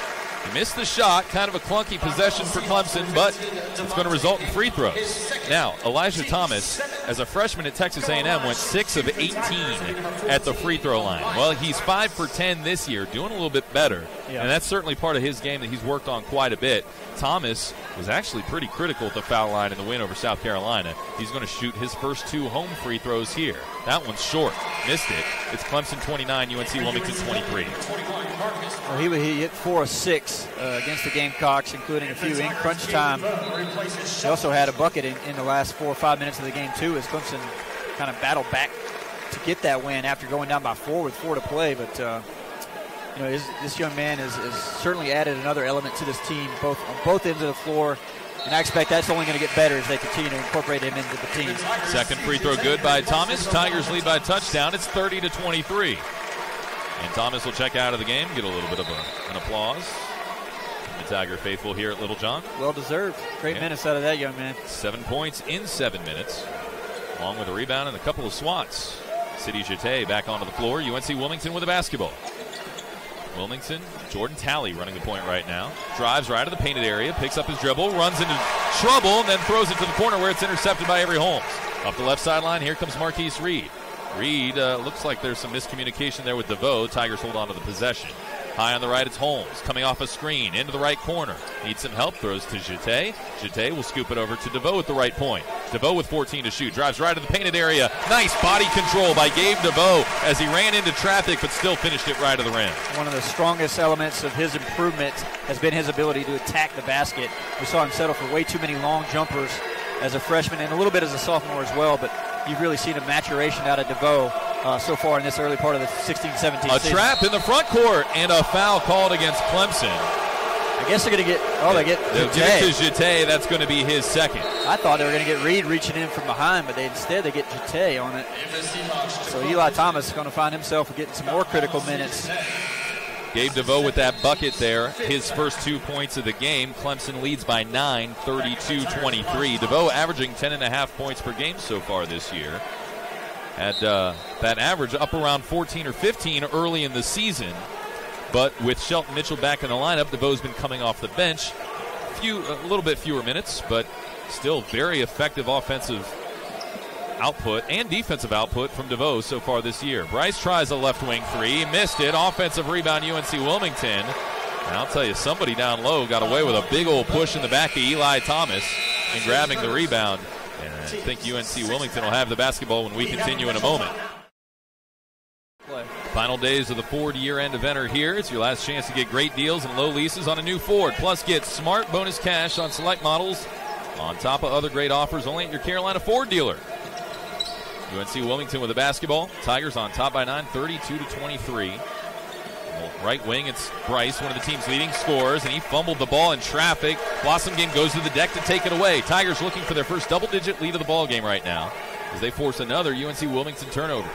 He missed the shot. Kind of a clunky possession for Clemson, but it's going to result in free throws. Now, Elijah Thomas, as a freshman at Texas A&M, went 6 of 18 at the free throw line. Well, he's 5 for 10 this year, doing a little bit better. And that's certainly part of his game that he's worked on quite a bit. Thomas was actually pretty critical at the foul line in the win over South Carolina. He's going to shoot his first two home free throws here. That one's short. Missed it. It's Clemson 29, UNC Wilmington 23. Well, he, he hit four of uh, against the Gamecocks, including a few in crunch time. He also had a bucket in, in the last four or five minutes of the game, too, as Clemson kind of battled back to get that win after going down by four with four to play. But, uh, you know, his, this young man has, certainly added another element to this team, both on both ends of the floor. And I expect that's only going to get better as they continue to incorporate him into the team. Second free throw good by Thomas. Tigers lead by touchdown. It's 30 to 23. And Thomas will check out of the game, get a little bit of a, an applause. The Tiger faithful here at Littlejohn. Well deserved. Great Yeah. minutes out of that young man. Seven points in seven minutes, along with a rebound and a couple of swats. Sidy Djitte back onto the floor. UNC Wilmington with the basketball. Wilmington, Jordan Talley running the point right now. Drives right to the painted area, picks up his dribble, runs into trouble, and then throws it to the corner where it's intercepted by Avery Holmes. Up the left sideline, here comes Marquise Reed. Reed uh, looks like there's some miscommunication there with DeVoe. Tigers hold on to the possession. High on the right, it's Holmes coming off a screen into the right corner. Needs some help, throws to Djitte. Djitte will scoop it over to DeVoe at the right point. DeVoe with 14 to shoot, drives right to the painted area. Nice body control by Gabe DeVoe as he ran into traffic but still finished it right to the rim. One of the strongest elements of his improvement has been his ability to attack the basket. We saw him settle for way too many long jumpers as a freshman and a little bit as a sophomore as well, but you've really seen a maturation out of DeVoe uh, so far in this early part of the 16-17 A season. trap in the front court and a foul called against Clemson. I guess they're going to get. Oh, they get. They'll give it to Djitte. That's going to be his second. I thought they were going to get Reed reaching in from behind, but they instead they get Djitte on it. So Eli Thomas is going to find himself getting some more critical minutes. Gabe DeVoe with that bucket there. His first two points of the game. Clemson leads by 9, 32 23. DeVoe averaging 10.5 points per game so far this year. Had uh, that average up around 14 or 15 early in the season. But with Shelton Mitchell back in the lineup, DeVoe's been coming off the bench. Few, a little bit fewer minutes, but still very effective offensive output and defensive output from DeVoe so far this year. Bryce tries a left wing three, missed it. Offensive rebound, UNC Wilmington. And I'll tell you, somebody down low got away with a big old push in the back of Eli Thomas and grabbing the rebound. Think UNC Wilmington will have the basketball when we continue in a moment. Final days of the Ford year end event are here. It's your last chance to get great deals and low leases on a new Ford. Plus, get smart bonus cash on select models on top of other great offers only at your Carolina Ford dealer. UNC Wilmington with the basketball. Tigers on top by 9, 32 to 23. Right wing, it's Bryce, one of the team's leading scorers, and he fumbled the ball in traffic. Blossomgame goes to the deck to take it away. Tigers looking for their first double-digit lead of the ball game right now as they force another UNC Wilmington turnover.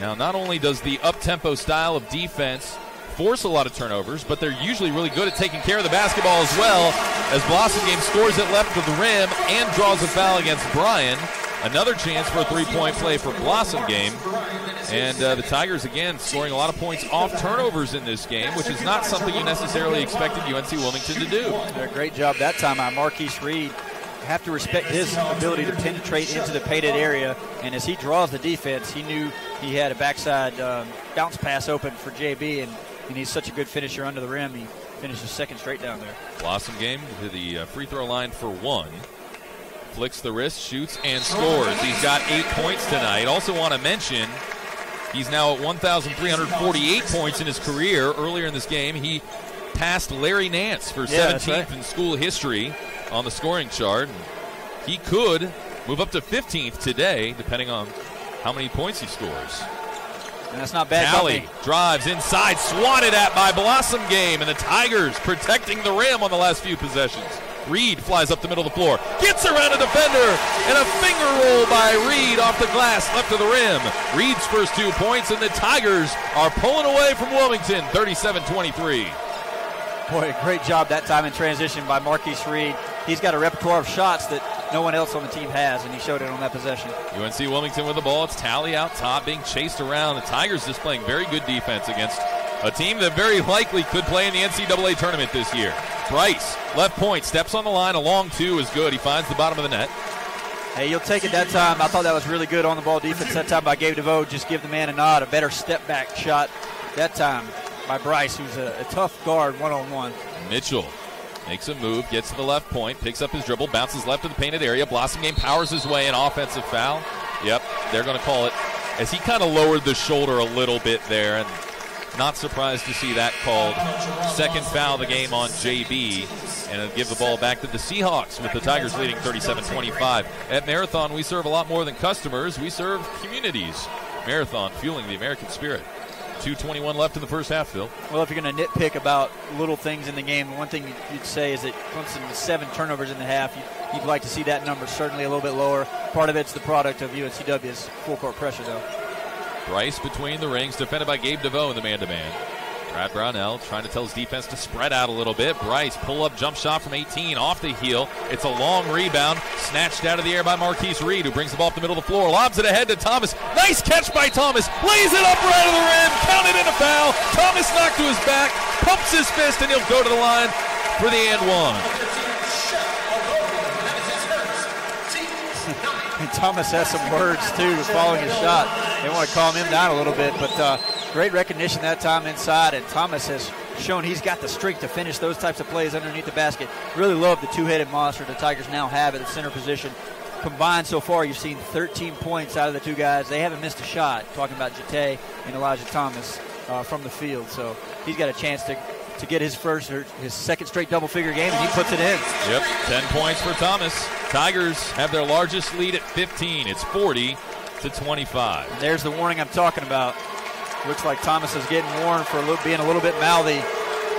Now, not only does the up-tempo style of defense force a lot of turnovers, but they're usually really good at taking care of the basketball as well. As Blossomgame scores it left of the rim and draws a foul against Bryan. Another chance for a three-point play for Blossomgame. And uh, the Tigers, again, scoring a lot of points off turnovers in this game, which is not something you necessarily expected UNC Wilmington to do. A great job that time by Marquise Reed. Have to respect his ability to penetrate into the painted area, and as he draws the defense, he knew he had a backside um, bounce pass open for JB, and, and he's such a good finisher under the rim. He finishes second straight down there. Blossomgame to the uh, free throw line for one flicks the wrist, shoots, and scores. He's got eight points tonight. Also, want to mention he's now at 1,348 points in his career. Earlier in this game, he passed Larry Nance for Yeah, 17th right. in school history on the scoring chart. He could move up to 15th today, depending on how many points he scores. And that's not bad. Company. drives inside, swatted at by Blossomgame, and the Tigers protecting the rim on the last few possessions. Reed flies up the middle of the floor, gets around a defender, and a finger roll by Reed off the glass left of the rim. Reed's first two points, and the Tigers are pulling away from Wilmington 37 23. Boy, great job that time in transition by Marquise Reed. He's got a repertoire of shots that no one else on the team has, and he showed it on that possession. UNC Wilmington with the ball. It's Talley out top, being chased around. The Tigers displaying very good defense against a team that very likely could play in the NCAA tournament this year. Bryce, left point, steps on the line. A long two is good. He finds the bottom of the net. Hey, you'll take it that time. I thought that was really good on the ball defense that time by Gabe DeVoe. Just give the man a nod, a better step back shot that time by Bryce, who's a, a tough guard one on one. Mitchell makes a move, gets to the left point, picks up his dribble, bounces left of the painted area. Blossomgame powers his way, an offensive foul. Yep, they're going to call it as he kind of lowered the shoulder a little bit there, and not surprised to see that called. Second foul of the game on JB, and it'll give the ball back to the Seahawks with the Tigers leading 37-25. At Marathon, we serve a lot more than customers; we serve communities. Marathon, fueling the American spirit. 2:21 left in the first half, Phil. Well, if you're going to nitpick about little things in the game, one thing you'd say is that Clemson has seven turnovers in the half. You'd like to see that number certainly a little bit lower. Part of it's the product of UNCW's full court pressure, though. Bryce between the rings, defended by Gabe DeVoe in the man-to-man. Brad Brownell trying to tell his defense to spread out a little bit. Bryce, pull up jump shot from 18 off the heel. It's a long rebound, snatched out of the air by Marquise Reed, who brings the ball up the middle of the floor, lobs it ahead to Thomas. Nice catch by Thomas, lays it up right of the rim, counted in a foul. Thomas knocked to his back, pumps his fist, and he'll go to the line for the and one. Thomas has some words too following his shot. They want to calm him down a little bit, but uh, great recognition that time inside. And Thomas has shown he's got the strength to finish those types of plays underneath the basket. Really love the two-headed monster the Tigers now have at the center position. Combined so far, you've seen 13 points out of the two guys. They haven't missed a shot. Talking about Djitte and Elijah Thomas uh, from the field, so he's got a chance to to get his first or his second straight double figure game, and he puts it in. Yep, 10 points for Thomas. Tigers have their largest lead at 15. It's 40 to 25. There's the warning I'm talking about. Looks like Thomas is getting warned for a little, being a little bit mouthy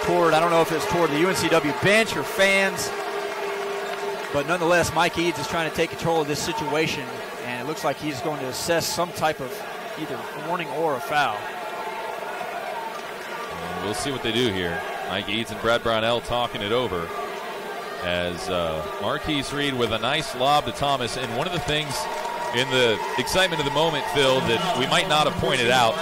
toward, I don't know if it's toward the UNCW bench or fans. But nonetheless, Mike Eads is trying to take control of this situation, and it looks like he's going to assess some type of either warning or a foul. And we'll see what they do here. Mike Eads and Brad Brownell talking it over as uh, Marquise Reed with a nice lob to Thomas. And one of the things in the excitement of the moment, Phil, that we might not have pointed out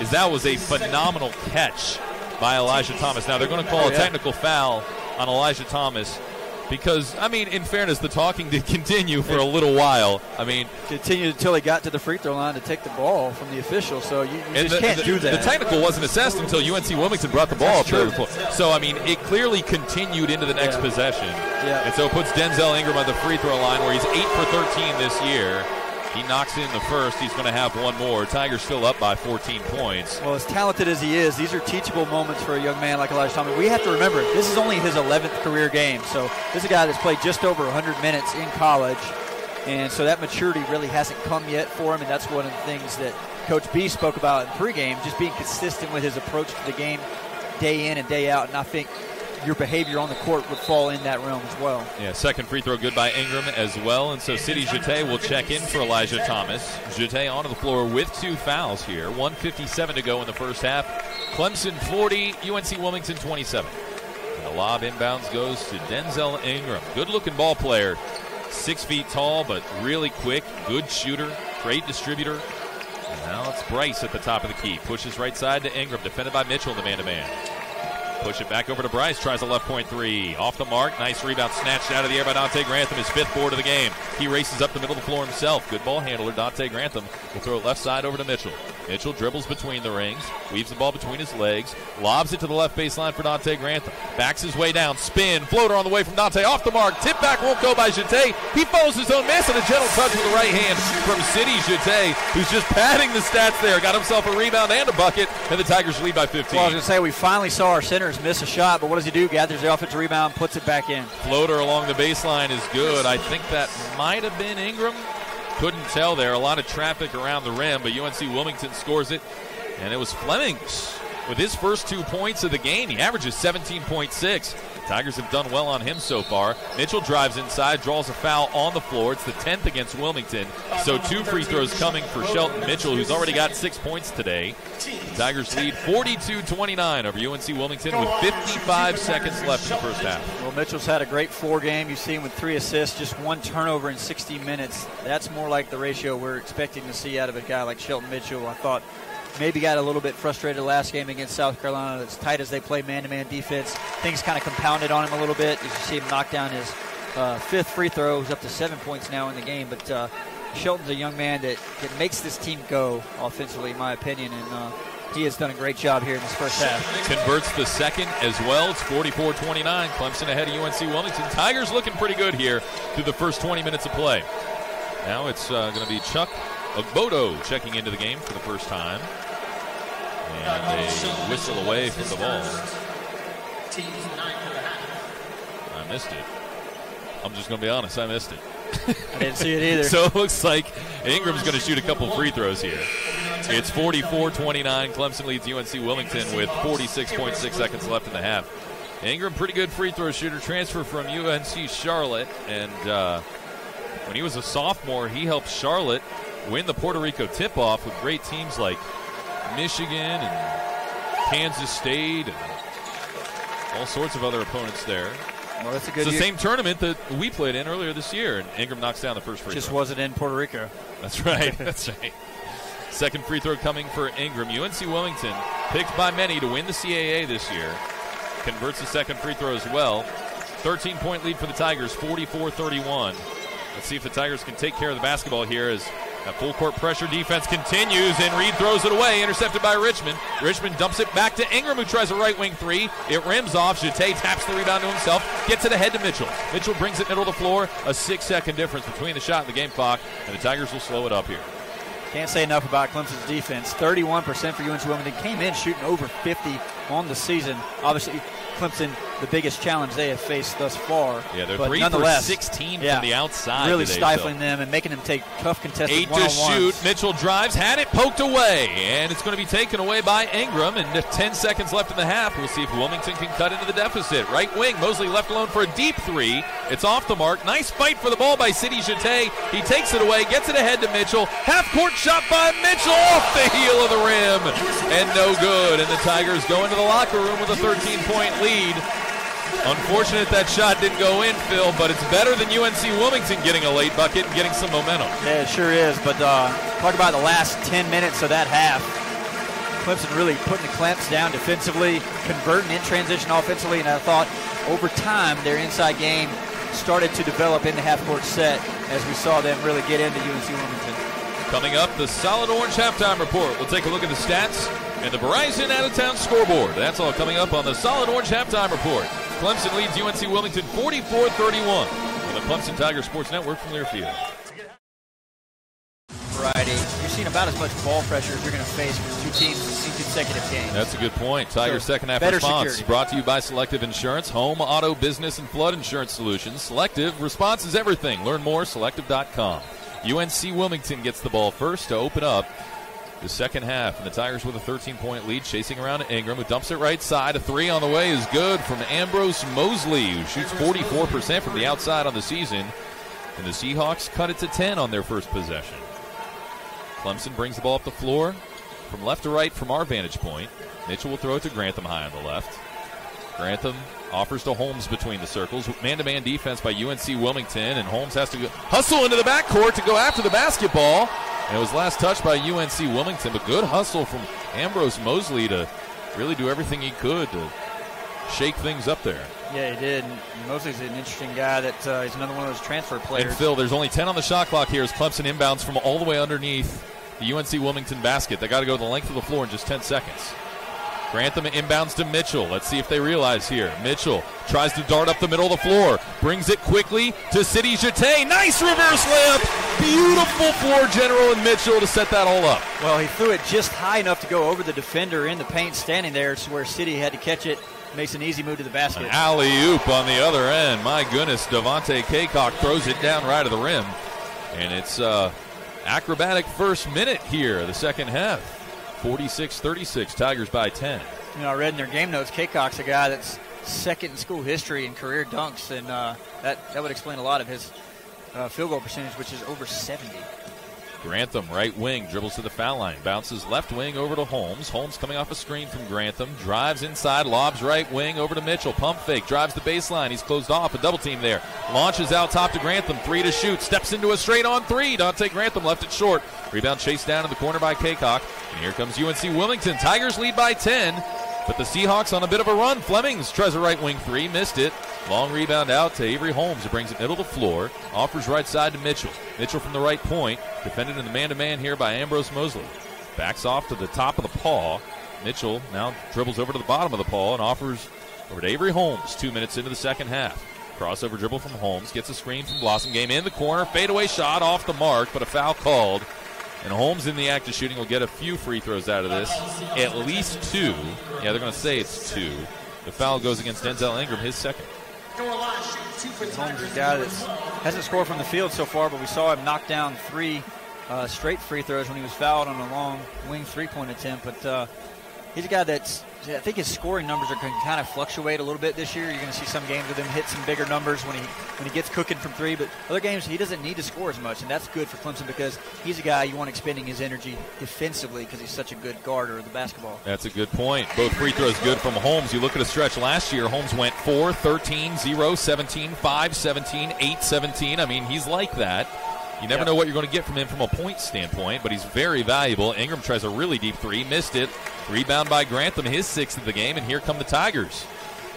is that was a phenomenal catch by Elijah Thomas. Now, they're going to call Oh, a technical foul on Elijah Thomas because, I mean, in fairness, the talking did continue for a little while. I mean, Continued until he got to the free throw line to take the ball from the official, so you, you just the, can't the- do that. The technical wasn't assessed until UNC Wilmington brought the ball That's up the floor. So I mean, it clearly continued into the next Yeah. possession. Yeah. And so it puts Denzel Ingram on the free throw line where he's eight for 13 this year. He knocks in the first. He's going to have one more. Tigers still up by 14 points. Well, as talented as he is, these are teachable moments for a young man like Elijah Thomas. We have to remember, this is only his 11th career game. So this is a guy that's played just over 100 minutes in college. And so that maturity really hasn't come yet for him. And that's one of the things that Coach B spoke about in pregame, just being consistent with his approach to the game day in and day out. And I think your behavior on the court would fall in that realm as well. Yeah, second free throw good by Ingram as well. And so Sidy Djitte will check in for Elijah Thomas. Djitte onto the floor with two fouls here. 157 to go in the first half. Clemson 40, UNC Wilmington 27. And the lob inbounds goes to Denzel Ingram. Good looking ball player. Six feet tall, but really quick. Good shooter. Great distributor. And now it's Bryce at the top of the key. Pushes right side to Ingram. Defended by Mitchell in the man to man. Push it back over to Bryce. Tries a left point three. Off the mark. Nice rebound snatched out of the air by Donte Grantham. His fifth board of the game. He races up the middle of the floor himself. Good ball handler. Donte Grantham will throw it left side over to Mitchell. Mitchell dribbles between the rings. Weaves the ball between his legs. Lobs it to the left baseline for Donte Grantham. Backs his way down. Spin. Floater on the way from Donte. Off the mark. Tip back won't go by Djitte. He follows his own miss and a gentle touch with the right hand from Sidy Djitte, who's just padding the stats there. Got himself a rebound and a bucket, and the Tigers lead by 15. Well, I was going to say, we finally saw our centers miss a shot, but what does he do? Gathers the offensive rebound, puts it back in. Floater along the baseline is good. I think that might have been Ingram. Couldn't tell there. A lot of traffic around the rim, but UNC Wilmington scores it. And it was Flemings with his first two points of the game. He averages 17.6. Tigers have done well on him so far. Mitchell drives inside, draws a foul on the floor. It's the 10th against Wilmington. So two free throws coming for Shelton Mitchell, who's already got six points today. Tigers lead 42-29 over UNC Wilmington with 55 seconds left in the first half. Well, Mitchell's had a great floor game. You see him with three assists, just one turnover in 60 minutes. That's more like the ratio we're expecting to see out of a guy like Shelton Mitchell. I thought maybe got a little bit frustrated last game against South Carolina. As tight as they play man-to-man defense, things kind of compounded on him a little bit. As you see him knock down his uh, fifth free throw, he's up to seven points now in the game. But uh, Shelton's a young man that, that makes this team go offensively, in my opinion, and uh, he has done a great job here in this first half. Converts the second as well. It's 44-29. Clemson ahead of UNC Wilmington. Tigers looking pretty good here through the first 20 minutes of play. Now it's uh, going to be Chuck Ogbodo checking into the game for the first time. And a whistle away from the ball. I missed it. I'm just going to be honest. I missed it. I didn't see it either. So it looks like Ingram's going to shoot a couple free throws here. It's 44-29. Clemson leads UNC Wilmington with 46.6 seconds left in the half. Ingram, pretty good free throw shooter, transfer from UNC Charlotte, and uh, when he was a sophomore, he helped Charlotte win the Puerto Rico tip-off with great teams like Michigan and Kansas State, and all sorts of other opponents there. Well, that's a good. It's the year. same tournament that we played in earlier this year, and Ingram knocks down the first free Just throw. wasn't in Puerto Rico. That's right. That's right. Second free throw coming for Ingram. UNC Wilmington, picked by many to win the CAA this year, converts the second free throw as well. 13 point lead for the Tigers, 44 31. Let's see if the Tigers can take care of the basketball here as that full court pressure defense continues, and Reed throws it away, intercepted by Richmond. Richmond dumps it back to Ingram, who tries a right wing three. It rims off. Djitte taps the rebound to himself, gets it ahead to Mitchell. Mitchell brings it middle of the floor. A six second difference between the shot and the game clock, and the Tigers will slow it up here. Can't say enough about Clemson's defense. 31% for UNC Wilmington. Came in shooting over 50 on the season. Obviously, Clemson, the biggest challenge they have faced thus far. Yeah, they're but three for 16 yeah, from the outside. Really today, stifling so. them and making them take tough contested Eight to shoot. Mitchell drives, had it poked away, and it's going to be taken away by Ingram. And 10 seconds left in the half. We'll see if Wilmington can cut into the deficit. Right wing, Mosley left alone for a deep three. It's off the mark. Nice fight for the ball by Sidy Djitte. He takes it away, gets it ahead to Mitchell. Half court shot by Mitchell off the heel of the rim, and no good. And the Tigers go into the locker room with a 13 point lead. Unfortunate that shot didn't go in, Phil, but it's better than UNC Wilmington getting a late bucket and getting some momentum. Yeah, it sure is. But uh, talk about the last 10 minutes of that half. Clemson really putting the clamps down defensively, converting in transition offensively, and I thought over time their inside game started to develop in the half-court set as we saw them really get into UNC Wilmington. Coming up, the Solid Orange halftime report. We'll take a look at the stats and the Verizon out of town scoreboard. That's all coming up on the Solid Orange halftime report. Clemson leads UNC Wilmington 44 31 on the Clemson Tiger Sports Network from Learfield. Variety. You're seeing about as much ball pressure as you're going to face with two teams in consecutive games. That's a good point. Tiger So, second half response security. brought to you by Selective Insurance, home, auto, business, and flood insurance solutions. Selective response is everything. Learn more, selective.com. UNC Wilmington gets the ball first to open up the second half. And the Tigers with a 13 point lead, chasing around Ingram, who dumps it right side. A three on the way is good from Ambrose Mosley, who shoots 44% from the outside on the season. And the Seahawks cut it to 10 on their first possession. Clemson brings the ball up the floor from left to right from our vantage point. Mitchell will throw it to Grantham high on the left. Grantham offers to Holmes between the circles. Man to man defense by UNC Wilmington, and Holmes has to go, hustle into the backcourt to go after the basketball. And it was last touched by UNC Wilmington, but good hustle from Ambrose Mosley to really do everything he could to shake things up there. Yeah, he did. And Mosley's an interesting guy that uh, he's another one of those transfer players. And Phil, there's only 10 on the shot clock here as Clemson inbounds from all the way underneath the UNC Wilmington basket. They got to go the length of the floor in just 10 seconds. Grantham inbounds to Mitchell. Let's see if they realize here. Mitchell tries to dart up the middle of the floor, brings it quickly to Sidy Djitte. Nice reverse layup. Beautiful floor general and Mitchell to set that all up. Well, he threw it just high enough to go over the defender in the paint standing there to where Sidy had to catch it. Makes an easy move to the basket. Alley oop on the other end. My goodness, Devontae Cacok throws it down right of the rim. And it's uh, acrobatic first minute here, the second half. 46 36, Tigers by 10. You know, I read in their game notes, Cacok's a guy that's second in school history in career dunks, and uh, that, that would explain a lot of his uh, field goal percentage, which is over 70. Grantham, right wing, dribbles to the foul line, bounces left wing over to Holmes. Holmes coming off a screen from Grantham, drives inside, lobs right wing over to Mitchell. Pump fake, drives the baseline. He's closed off, a double team there. Launches out top to Grantham, three to shoot, steps into a straight on three. Donte Grantham left it short. Rebound chased down in the corner by Cacok. And here comes UNC Wilmington. Tigers lead by 10, but the Seahawks on a bit of a run. Flemings tries a right wing three, missed it. Long rebound out to Avery Holmes, who brings it middle to floor. Offers right side to Mitchell. Mitchell from the right point, defended in the man to man here by Ambrose Mosley. Backs off to the top of the paw. Mitchell now dribbles over to the bottom of the paw and offers over to Avery Holmes. Two minutes into the second half. Crossover dribble from Holmes. Gets a screen from Blossomgame in the corner. Fadeaway shot off the mark, but a foul called. And Holmes in the act of shooting will get a few free throws out of this. At least two. Yeah, they're going to say it's two. The foul goes against Denzel Ingram, his second. Holmes is that hasn't scored from the field so far, but we saw him knock down three uh, straight free throws when he was fouled on a long wing three point attempt. But uh, he's a guy that's I think his scoring numbers are going to kind of fluctuate a little bit this year. You're going to see some games with him hit some bigger numbers when he when he gets cooking from three, but other games he doesn't need to score as much, and that's good for Clemson because he's a guy you want expending his energy defensively because he's such a good guarder of the basketball. That's a good point. Both free throws good from Holmes. You look at a stretch last year, Holmes went 4, 13, 0, 17, 5, 17, 8, 17. I mean, he's like that. You never yep. know what you're going to get from him from a point standpoint, but he's very valuable. Ingram tries a really deep three, missed it. Rebound by Grantham, his sixth of the game, and here come the Tigers.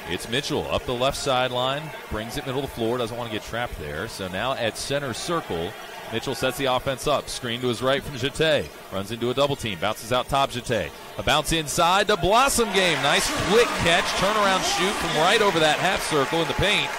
It's Mitchell up the left sideline, brings it middle of the floor, doesn't want to get trapped there. So now at center circle, Mitchell sets the offense up. Screen to his right from Djitte. Runs into a double team. Bounces out top Djitte. A bounce inside to Blossomgame. Nice quick catch. Turnaround shoot from right over that half circle in the paint.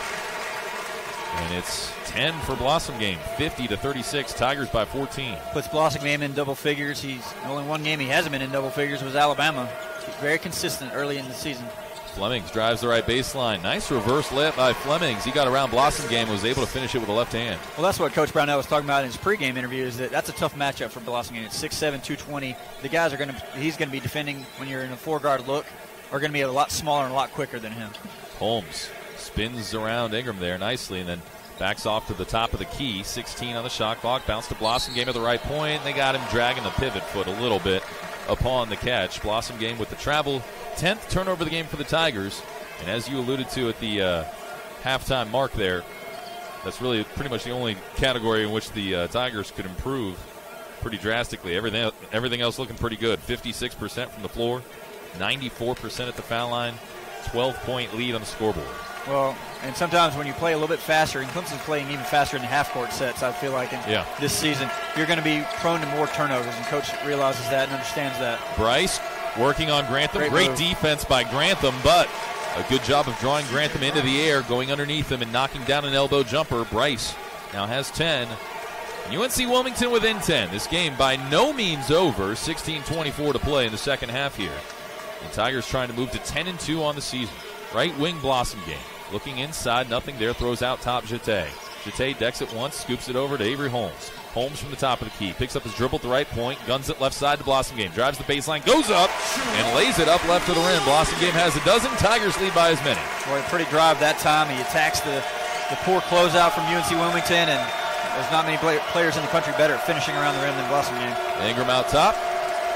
And it's 10 for Blossomgame, 50 to 36. Tigers by 14. Puts Blossomgame in double figures. He's only one game he hasn't been in double figures was Alabama. He's very consistent early in the season. Flemings drives the right baseline. Nice reverse layup by Flemings. He got around Blossomgame was able to finish it with a left hand. Well, that's what Coach Brownell was talking about in his pregame interview. Is that that's a tough matchup for Blossomgame. It's 6'7", 220. The guys are going to he's going to be defending when you're in a four guard look are going to be a lot smaller and a lot quicker than him. Holmes spins around Ingram there nicely and then Backs off to the top of the key. 16 on the shot clock. Bounce to Blossomgame at the right point. They got him dragging the pivot foot a little bit upon the catch. Blossomgame with the travel. 10th turnover of the game for the Tigers. And as you alluded to at the uh, halftime mark there, that's really pretty much the only category in which the uh, Tigers could improve pretty drastically. Everything, everything else looking pretty good. 56% from the floor, 94% at the foul line, 12 point lead on the scoreboard. Well, and sometimes when you play a little bit faster, and Clemson's playing even faster in the half court sets, I feel like in yeah. this season, you're going to be prone to more turnovers, and coach realizes that and understands that. Bryce working on Grantham. Great, Great defense by Grantham, but a good job of drawing Grantham into the air, going underneath him and knocking down an elbow jumper. Bryce now has 10. UNC Wilmington within 10. This game by no means over. 16-24 to play in the second half here. The Tigers trying to move to 10 and 2 on the season. Right wing Blossomgame. Looking inside, nothing there. Throws out top Djitte. Djitte decks it once, scoops it over to Avery Holmes. Holmes from the top of the key. Picks up his dribble at the right point. Guns it left side to Blossomgame. Drives the baseline. Goes up and lays it up left to the rim. Blossom Game has a dozen. Tigers lead by as many. Boy, pretty drive that time. He attacks the, the poor closeout from UNC Wilmington. And there's not many play, players in the country better at finishing around the rim than Blossomgame. Ingram out top.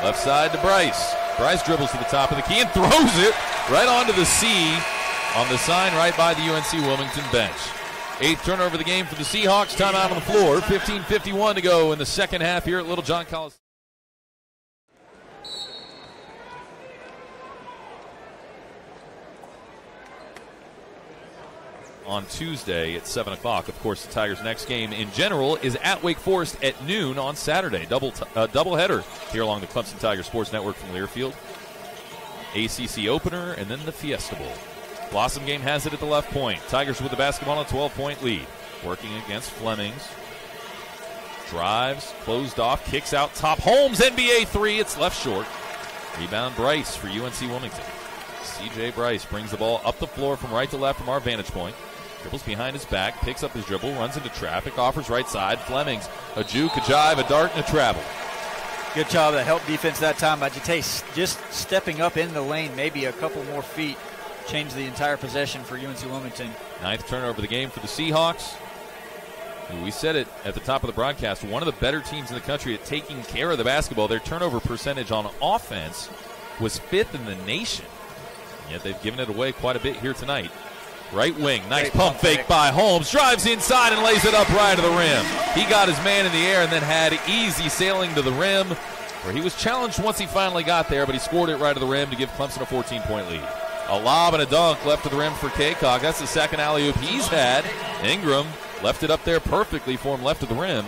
Left side to Bryce. Bryce dribbles to the top of the key and throws it right onto the C on the sign right by the UNC Wilmington bench. Eighth turnover of the game for the Seahawks. Timeout on the floor. 15:51 to go in the second half here at Littlejohn College. On Tuesday at 7 o'clock. Of course, the Tigers' next game in general is at Wake Forest at noon on Saturday. Double t- uh, double header here along the Clemson Tiger Sports Network from Learfield. ACC opener and then the Fiesta Bowl. Blossomgame has it at the left point. Tigers with the basketball on a 12 point lead. Working against Flemings. Drives, closed off, kicks out top. Holmes, NBA three. It's left short. Rebound Bryce for UNC Wilmington. CJ Bryce brings the ball up the floor from right to left from our vantage point. Dribbles behind his back, picks up his dribble, runs into traffic, offers right side. Flemings, a juke, a jive, a dart, and a travel. Good job of the help defense that time by Djitte, just stepping up in the lane, maybe a couple more feet changed the entire possession for UNC Wilmington. Ninth turnover of the game for the Seahawks. We said it at the top of the broadcast. One of the better teams in the country at taking care of the basketball. Their turnover percentage on offense was fifth in the nation. Yet they've given it away quite a bit here tonight. Right wing, nice Great pump fake by Holmes. Drives inside and lays it up right to the rim. He got his man in the air and then had easy sailing to the rim, where he was challenged once he finally got there, but he scored it right to the rim to give Clemson a 14 point lead. A lob and a dunk left to the rim for Cacok. That's the second alley oop he's had. Ingram left it up there perfectly for him left of the rim.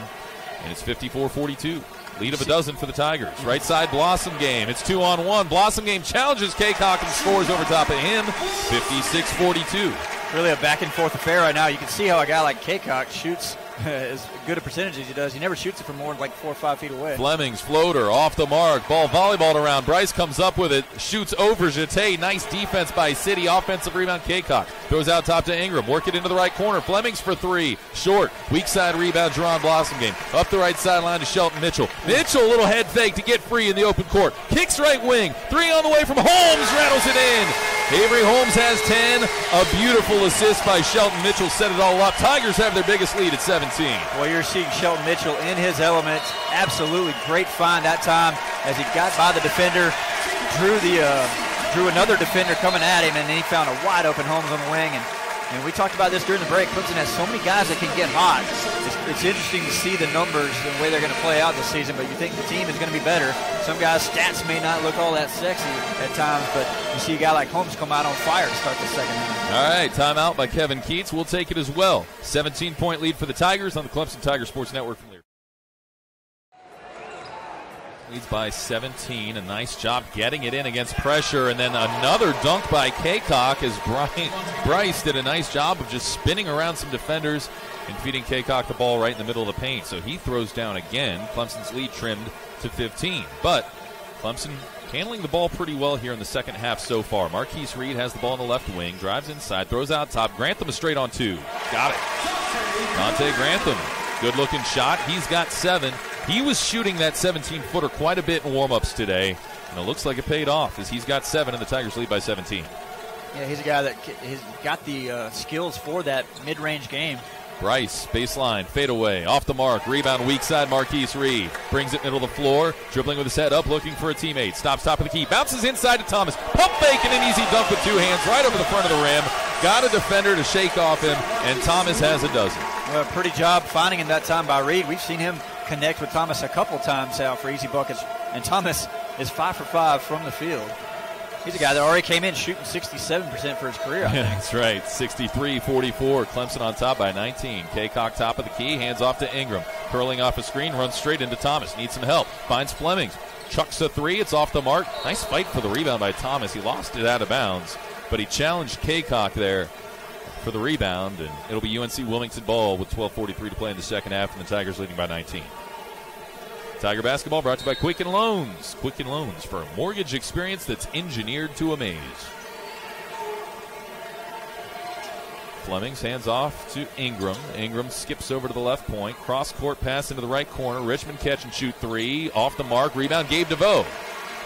And it's 54 42. Lead of a dozen for the Tigers. Right side Blossomgame. It's two on one. Blossomgame challenges Cacok and scores over top of him. 56 42. Really a back and forth affair right now. You can see how a guy like Cacok shoots as good a percentage as he does, he never shoots it from more than like four or five feet away. Fleming's floater off the mark. Ball volleyballed around. Bryce comes up with it. Shoots over Djitte. Nice defense by Sidy. Offensive rebound. Cacok throws out top to Ingram. Work it into the right corner. Fleming's for three. Short. Weak side rebound. Jaron Blossomgame. Up the right sideline to Shelton Mitchell. Mitchell, a little head fake to get free in the open court. Kicks right wing. Three on the way from Holmes. Rattles it in. Avery Holmes has 10. A beautiful assist by Shelton Mitchell set it all up. Tigers have their biggest lead at 17. Well, you're seeing Shelton Mitchell in his element. Absolutely great find that time as he got by the defender, drew the uh, drew another defender coming at him, and then he found a wide open Holmes on the wing and and we talked about this during the break. Clemson has so many guys that can get hot. It's, it's interesting to see the numbers and the way they're going to play out this season, but you think the team is going to be better. Some guys' stats may not look all that sexy at times, but you see a guy like Holmes come out on fire to start the second half. All right, timeout by Kevin Keatts. We'll take it as well. 17 point lead for the Tigers on the Clemson Tiger Sports Network from Lear. Leads by 17. A nice job getting it in against pressure. And then another dunk by Cacok as Brian, Bryce did a nice job of just spinning around some defenders and feeding Cacok the ball right in the middle of the paint. So he throws down again. Clemson's lead trimmed to 15. But Clemson handling the ball pretty well here in the second half so far. Marquise Reed has the ball in the left wing, drives inside, throws out top. Grantham is straight on two. Got it. Donte Grantham, good looking shot. He's got seven. He was shooting that 17 footer quite a bit in warm ups today, and it looks like it paid off as he's got seven and the Tigers lead by 17. Yeah, he's a guy that has got the uh, skills for that mid range game. Bryce, baseline, fadeaway, off the mark, rebound, weak side, Marquise Reed. Brings it middle of the floor, dribbling with his head up, looking for a teammate. Stops top of the key, bounces inside to Thomas. Pump fake and an easy dunk with two hands right over the front of the rim. Got a defender to shake off him, and Thomas has a dozen. Well, pretty job finding him that time by Reed. We've seen him connect with Thomas a couple times out for easy buckets, and Thomas is five for five from the field. He's a guy that already came in shooting 67% for his career. Yeah, that's right. 63 44. Clemson on top by 19. Cacok top of the key. Hands off to Ingram. Curling off a screen. Runs straight into Thomas. Needs some help. Finds Flemings. Chucks a three. It's off the mark. Nice fight for the rebound by Thomas. He lost it out of bounds, but he challenged Cacok there for the rebound, and it'll be UNC Wilmington ball with 12:43 to play in the second half, and the Tigers leading by 19. Tiger basketball brought to you by Quicken Loans. Quicken Loans for a mortgage experience that's engineered to amaze. Flemings hands off to Ingram. Ingram skips over to the left point. Cross court pass into the right corner. Richmond catch and shoot three. Off the mark. Rebound. Gabe DeVoe.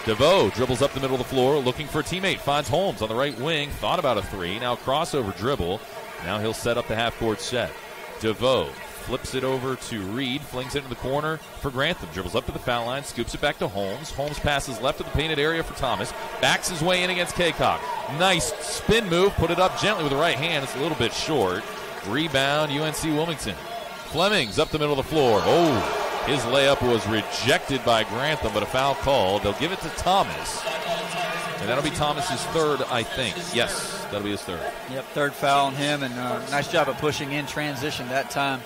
DeVoe dribbles up the middle of the floor, looking for a teammate. Finds Holmes on the right wing. Thought about a three. Now crossover dribble. Now he'll set up the half court set. DeVoe flips it over to Reed, flings it into the corner for Grantham. Dribbles up to the foul line, scoops it back to Holmes. Holmes passes left of the painted area for Thomas. Backs his way in against Cacok. Nice spin move, put it up gently with the right hand. It's a little bit short. Rebound, UNC Wilmington. Flemings up the middle of the floor. Oh, his layup was rejected by Grantham, but a foul called. They'll give it to Thomas. And that'll be Thomas's third, I think. Yes, that'll be his third. Yep, third foul on him, and uh, nice job of pushing in transition that time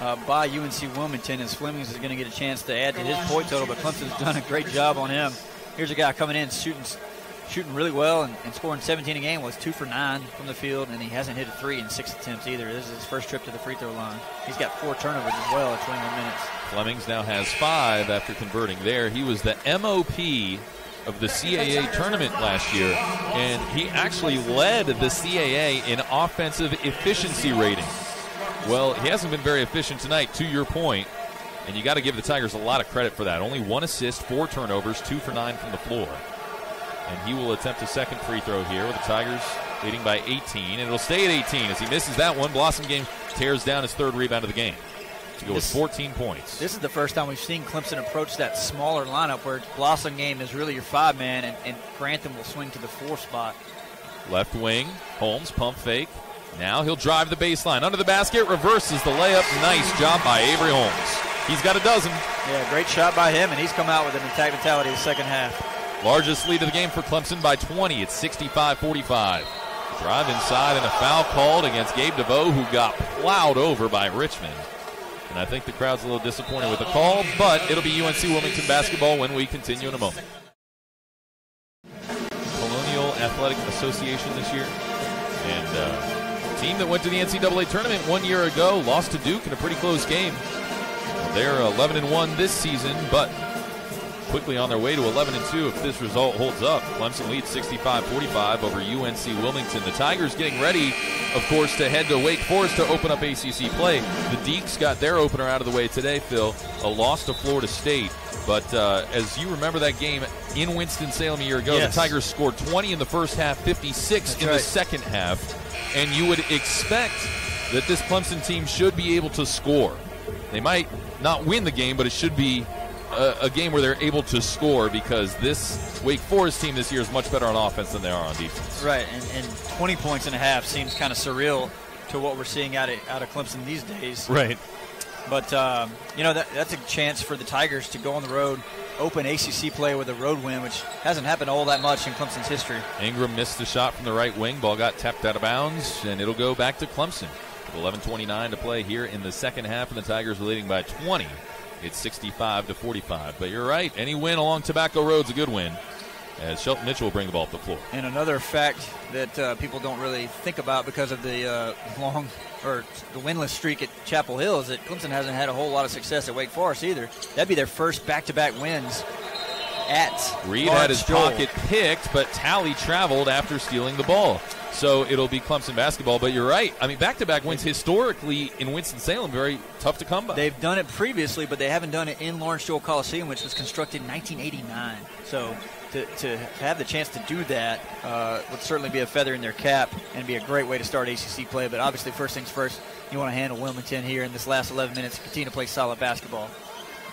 uh, by UNC Wilmington, as Flemings is going to get a chance to add to his point total, but Clemson's done a great job on him. Here's a guy coming in shooting shooting really well and, and scoring 17 a game. Was two for nine from the field, and he hasn't hit a three in six attempts either. This is his first trip to the free throw line. He's got four turnovers as well at 21 minutes. Flemings now has five after converting there. He was the MOP of the CAA tournament last year, and he actually led the CAA in offensive efficiency rating. Well, he hasn't been very efficient tonight, to your point, and you got to give the Tigers a lot of credit for that. Only one assist, four turnovers, two for nine from the floor. And he will attempt a second free throw here with the Tigers leading by 18, and it'll stay at 18 as he misses that one. Blossomgame tears down his third rebound of the game to go this, with 14 points. This is the first time we've seen Clemson approach that smaller lineup where Blossomgame is really your five man, and, and Grantham will swing to the four spot. Left wing, Holmes pump fake, now he'll drive the baseline under the basket, reverses the layup. Nice job by Avery Holmes. He's got a dozen. Yeah, great shot by him, and he's come out with an attack mentality the second half. Largest lead of the game for Clemson by 20. It's 65 45. Drive inside and a foul called against Gabe DeVoe, who got plowed over by Richmond. And I think the crowd's a little disappointed with the call, but it'll be UNC Wilmington basketball when we continue in a moment. Colonial Athletic Association this year. And uh, team that went to the NCAA tournament one year ago, lost to Duke in a pretty close game. They're 11 and 1 this season, but quickly on their way to 11 and 2 if this result holds up. Clemson leads 65-45 over UNC Wilmington. The Tigers getting ready, of course, to head to Wake Forest to open up ACC play. The Deacs got their opener out of the way today, Phil. A loss to Florida State. But uh, as you remember that game in Winston-Salem a year ago, yes. the Tigers scored 20 in the first half, 56 That's in right. the second half. And you would expect that this Clemson team should be able to score. They might not win the game, but it should be a, a, game where they're able to score because this Wake Forest team this year is much better on offense than they are on defense. Right, and, and 20 points and a half seems kind of surreal to what we're seeing out of, out of Clemson these days. Right. But, um, you know, that, that's a chance for the Tigers to go on the road, open ACC play with a road win, which hasn't happened all that much in Clemson's history. Ingram missed the shot from the right wing. Ball got tapped out of bounds, and it'll go back to Clemson. 11:29 to play here in the second half, and the Tigers are leading by 20. It's 65 to 45. But you're right. Any win along Tobacco Road's a good win. As Shelton Mitchell will bring the ball up the floor. And another fact that uh, people don't really think about because of the uh, long or the winless streak at Chapel Hill is that Clemson hasn't had a whole lot of success at Wake Forest either. That'd be their first back-to-back wins at Reed had his Joel. pocket picked, but Talley traveled after stealing the ball. So it'll be Clemson basketball. But you're right. I mean, back to back wins historically in Winston-Salem, very tough to come by. They've done it previously, but they haven't done it in Lawrence Joel Coliseum, which was constructed in 1989. So to, to have the chance to do that uh, would certainly be a feather in their cap and be a great way to start ACC play. But obviously, first things first, you want to handle Wilmington here in this last 11 minutes and continue to play solid basketball.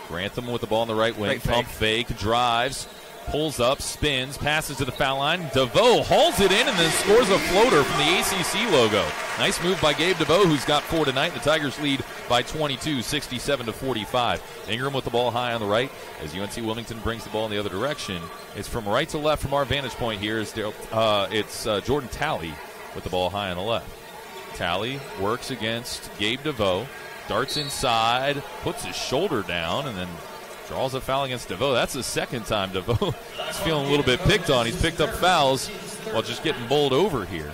Grantham with the ball in the right wing. Pump fake, drives, pulls up, spins, passes to the foul line. DeVoe hauls it in and then scores a floater from the ACC logo. Nice move by Gabe DeVoe, who's got four tonight. The Tigers lead by 22, 67 to 45. Ingram with the ball high on the right as UNC Wilmington brings the ball in the other direction. It's from right to left from our vantage point here. Is uh, it's uh, Jordan Talley with the ball high on the left. Talley works against Gabe DeVoe, darts inside, puts his shoulder down, and then Draws a foul against DeVoe. That's the second time DeVoe is feeling a little bit picked on. He's picked up fouls while just getting bowled over here.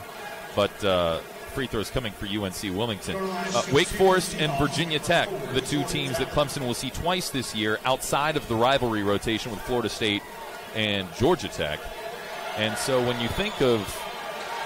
But uh, free throws coming for UNC Wilmington. Uh, Wake Forest and Virginia Tech, the two teams that Clemson will see twice this year outside of the rivalry rotation with Florida State and Georgia Tech. And so when you think of,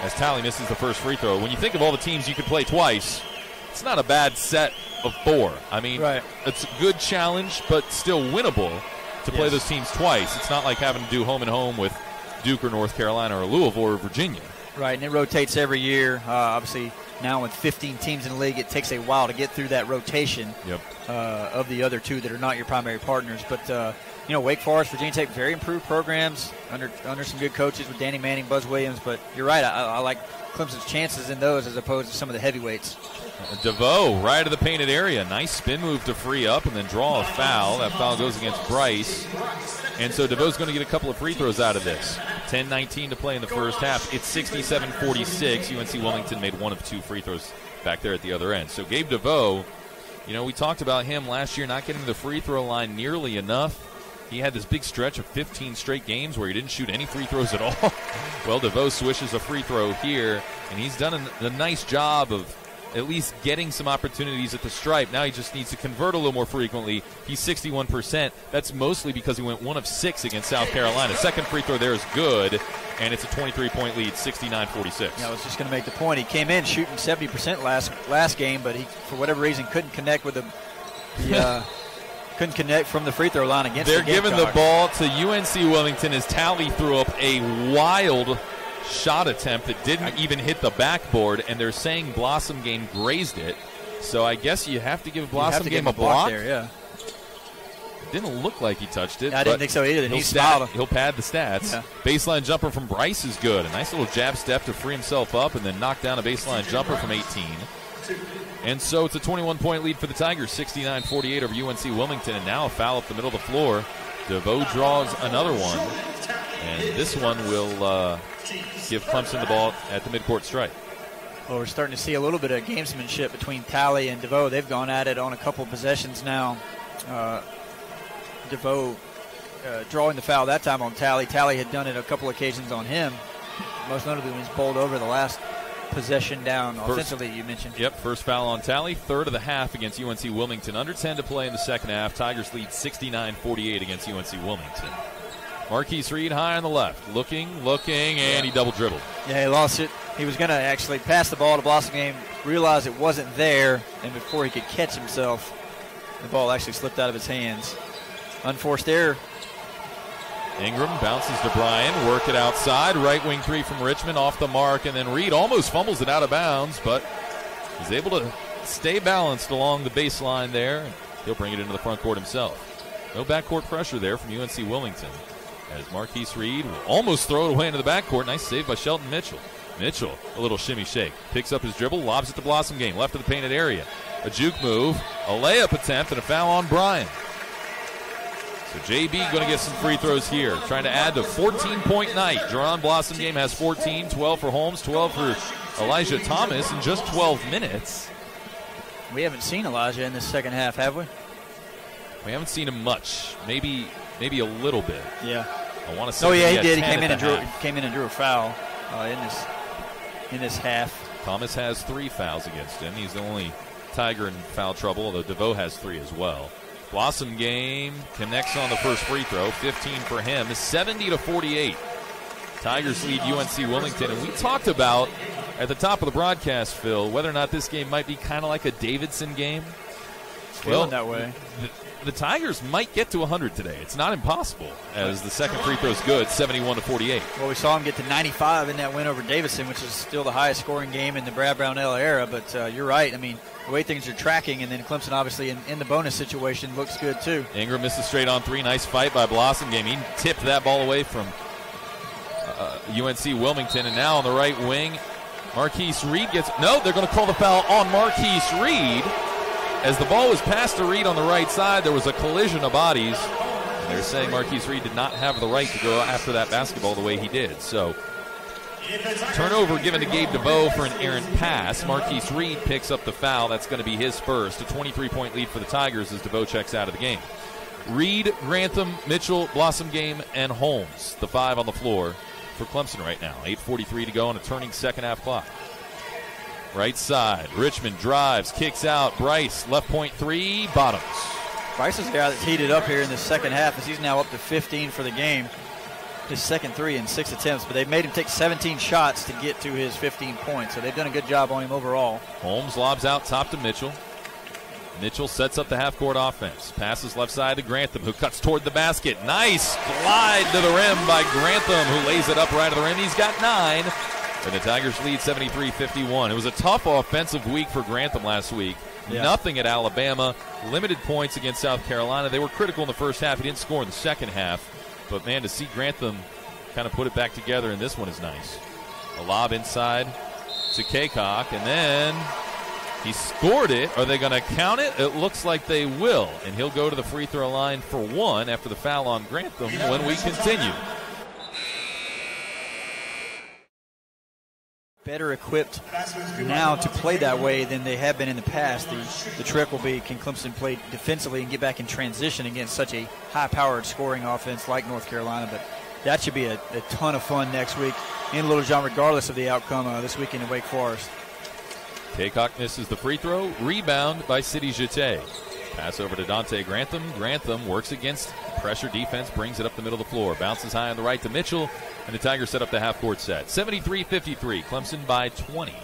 as Talley misses the first free throw, when you think of all the teams you could play twice, it's not a bad set of four. I mean, right. it's a good challenge, but still winnable to play yes. those teams twice. It's not like having to do home and home with Duke or North Carolina or Louisville or Virginia. Right, and it rotates every year. Uh, obviously, now with 15 teams in the league, it takes a while to get through that rotation yep. uh, of the other two that are not your primary partners. But uh, you know, Wake Forest, Virginia Tech, very improved programs under under some good coaches with Danny Manning, Buzz Williams. But you're right, I, I like Clemson's chances in those as opposed to some of the heavyweights. Uh, DeVoe right of the painted area. Nice spin move to free up and then draw a foul. That foul goes against Bryce. And so DeVoe's going to get a couple of free throws out of this. 10 19 to play in the first half. It's 67 46. UNC Wilmington made one of two free throws back there at the other end. So Gabe DeVoe, you know, we talked about him last year not getting the free throw line nearly enough. He had this big stretch of 15 straight games where he didn't shoot any free throws at all. well, DeVoe swishes a free throw here, and he's done a, a nice job of at least getting some opportunities at the stripe. Now he just needs to convert a little more frequently. He's 61%. That's mostly because he went one of six against South Carolina. Second free throw there is good, and it's a 23 point lead, 69 46. Yeah, I was just going to make the point. He came in shooting 70% last last game, but he, for whatever reason, couldn't connect with the. the uh, couldn't connect from the free throw line against. They're the giving the ball to UNC Wilmington as Talley threw up a wild shot attempt that didn't even hit the backboard, and they're saying Blossomgame grazed it. So I guess you have to give Blossomgame a block. There, yeah. Didn't look like he touched it. I didn't think so either. He'll, stat, he'll pad the stats. Yeah. Baseline jumper from Bryce is good. A nice little jab step to free himself up and then knock down a baseline jumper from 18. And so it's a 21 point lead for the Tigers, 69 48 over UNC Wilmington. And now a foul up the middle of the floor. DeVoe draws another one. And this one will uh, give Clemson the ball at the midcourt stripe. Well, we're starting to see a little bit of gamesmanship between Talley and DeVoe. They've gone at it on a couple possessions now. Uh, DeVoe uh, drawing the foul that time on Talley. Talley had done it a couple occasions on him, most notably when he's bowled over the last possession down first, offensively, you mentioned. Yep, first foul on Talley, third of the half against UNC Wilmington. Under 10 to play in the second half. Tigers lead 69 48 against UNC Wilmington. Marquise Reed high on the left, looking, looking, and he double dribbled. Yeah, he lost it. He was going to actually pass the ball to Blossomgame, realized it wasn't there, and before he could catch himself, the ball actually slipped out of his hands. Unforced error Ingram bounces to Bryan, work it outside, right wing three from Richmond off the mark, and then Reed almost fumbles it out of bounds, but he's able to stay balanced along the baseline there. He'll bring it into the front court himself. No backcourt pressure there from UNC Wilmington. As Marquise Reed will almost throw it away into the backcourt. Nice save by Shelton Mitchell. Mitchell, a little shimmy shake. Picks up his dribble, lobs it to Blossomgame, left of the painted area. A juke move, a layup attempt, and a foul on Bryan. So JB going to get some free throws here, trying to add to 14 point night. Jaron Blossomgame has 14, 12 for Holmes, 12 for Elijah Thomas in just 12 minutes. We haven't seen Elijah in the second half, have we? We haven't seen him much. Maybe, maybe a little bit. Yeah. I want to say. Oh yeah, he, did. He came in and drew. Came in and drew a foul uh, in this in this half. Thomas has three fouls against him. He's the only Tiger in foul trouble, although DeVoe has three as well. Blossomgame connects on the first free throw. 15 for him. 70 to 48. Tigers lead UNC Wilmington. And we talked about at the top of the broadcast, Phil, whether or not this game might be kind of like a Davidson game. Feeling well, that way. The, Tigers might get to 100 today. It's not impossible, as the second free throw is good, 71 to 48. Well, we saw him get to 95 in that win over Davidson, which is still the highest scoring game in the Brad Brownell era. But uh, you're right. I mean, the way things are tracking, and then Clemson obviously in, in the bonus situation looks good too. Ingram misses straight on three. Nice fight by Blossomgame. He tipped that ball away from uh, UNC Wilmington, and now on the right wing, Marquise Reed gets no. They're going to call the foul on Marquise Reed. As the ball was passed to Reed on the right side, there was a collision of bodies. They're saying Marquise Reed did not have the right to go after that basketball the way he did. So Turnover given to Gabe DeVoe for an errant pass. Marquise Reed picks up the foul. That's going to be his first. A 23 point lead for the Tigers as DeVoe checks out of the game. Reed, Grantham, Mitchell, Blossomgame, and Holmes, the five on the floor for Clemson right now. 8.43 to go on a turning second half clock. Right side, Richmond drives, kicks out. Bryce, left point three, bottoms. Bryce is the guy that's heated up here in the second half as he's now up to 15 for the game his second three in six attempts, but they've made him take 17 shots to get to his 15 points. So they've done a good job on him overall. Holmes lobs out top to Mitchell. Mitchell sets up the half court offense. Passes left side to Grantham, who cuts toward the basket. Nice glide to the rim by Grantham, who lays it up right to the rim. He's got nine. And the Tigers lead 73 51. It was a tough offensive week for Grantham last week. Yeah. Nothing at Alabama. Limited points against South Carolina. They were critical in the first half. He didn't score in the second half. But man, to see Grantham kind of put it back together, and this one is nice. A lob inside to Cacok, and then he scored it. Are they going to count it? It looks like they will, and he'll go to the free throw line for one after the foul on Grantham when we continue. Better equipped now to play that way than they have been in the past. The, the trick will be can Clemson play defensively and get back in transition against such a high powered scoring offense like North Carolina. But that should be a, a ton of fun next week in Littlejohn, regardless of the outcome uh, this weekend in Wake Forest. Cacok misses the free throw. Rebound by Sidy Djitte. Pass over to Donte Grantham. Grantham works against pressure defense, brings it up the middle of the floor. Bounces high on the right to Mitchell, and the Tigers set up the half court set. 73 53, Clemson by 20.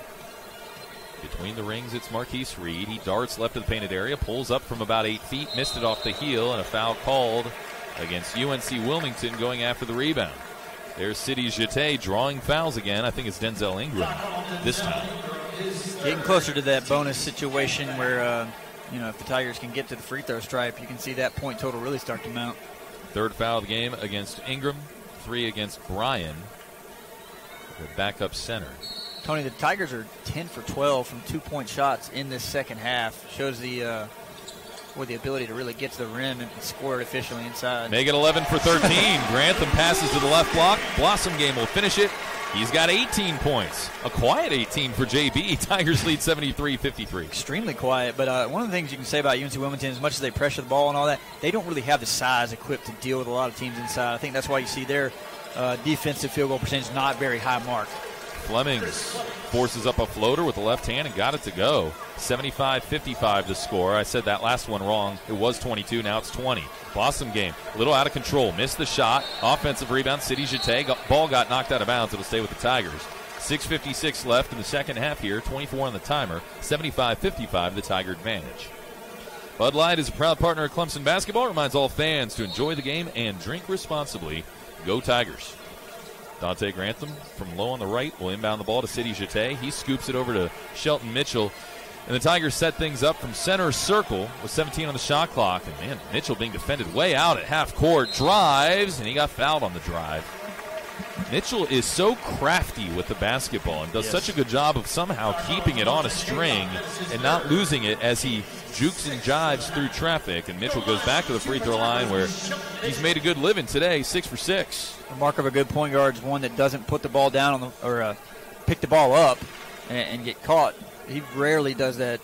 Between the rings, it's Marquise Reed. He darts left of the painted area, pulls up from about eight feet, missed it off the heel, and a foul called against UNC Wilmington going after the rebound. There's Sidy Djitte drawing fouls again. I think it's Denzel Ingram this time. Getting closer to that bonus situation where, uh, you know, if the Tigers can get to the free throw stripe, you can see that point total really start to mount. Third foul of the game against Ingram three against Bryan, the backup center. Tony, the Tigers are 10 for 12 from two point shots in this second half. Shows the uh, or the ability to really get to the rim and score it efficiently inside. Make it 11 for 13. Grantham passes to the left block. Blossomgame will finish it. He's got 18 points. A quiet 18 for JB. Tigers lead 73 53. Extremely quiet, but uh, one of the things you can say about UNC Wilmington, as much as they pressure the ball and all that, they don't really have the size equipped to deal with a lot of teams inside. I think that's why you see their uh, defensive field goal percentage not very high mark. Flemmings forces up a floater with the left hand and got it to go. 75 55 to score. I said that last one wrong. It was 22, now it's 20. Blossomgame, a little out of control. Missed the shot. Offensive rebound, Sidy Djitte. Ball got knocked out of bounds. It'll stay with the Tigers. 6.56 left in the second half here. 24 on the timer. 75 55, the Tiger advantage. Bud Light is a proud partner of Clemson basketball. Reminds all fans to enjoy the game and drink responsibly. Go Tigers. Donte Grantham from low on the right will inbound the ball to Sidy Djitte. He scoops it over to Shelton Mitchell. And the Tigers set things up from center circle with 17 on the shot clock. And man, Mitchell being defended way out at half court. Drives, and he got fouled on the drive. Mitchell is so crafty with the basketball and does yes. such a good job of somehow keeping it on a string and not losing it as he jukes and jives through traffic. And Mitchell goes back to the free throw line where he's made a good living today, six for six. The mark of a good point guard is one that doesn't put the ball down on the, or uh, pick the ball up and, and get caught. He rarely does that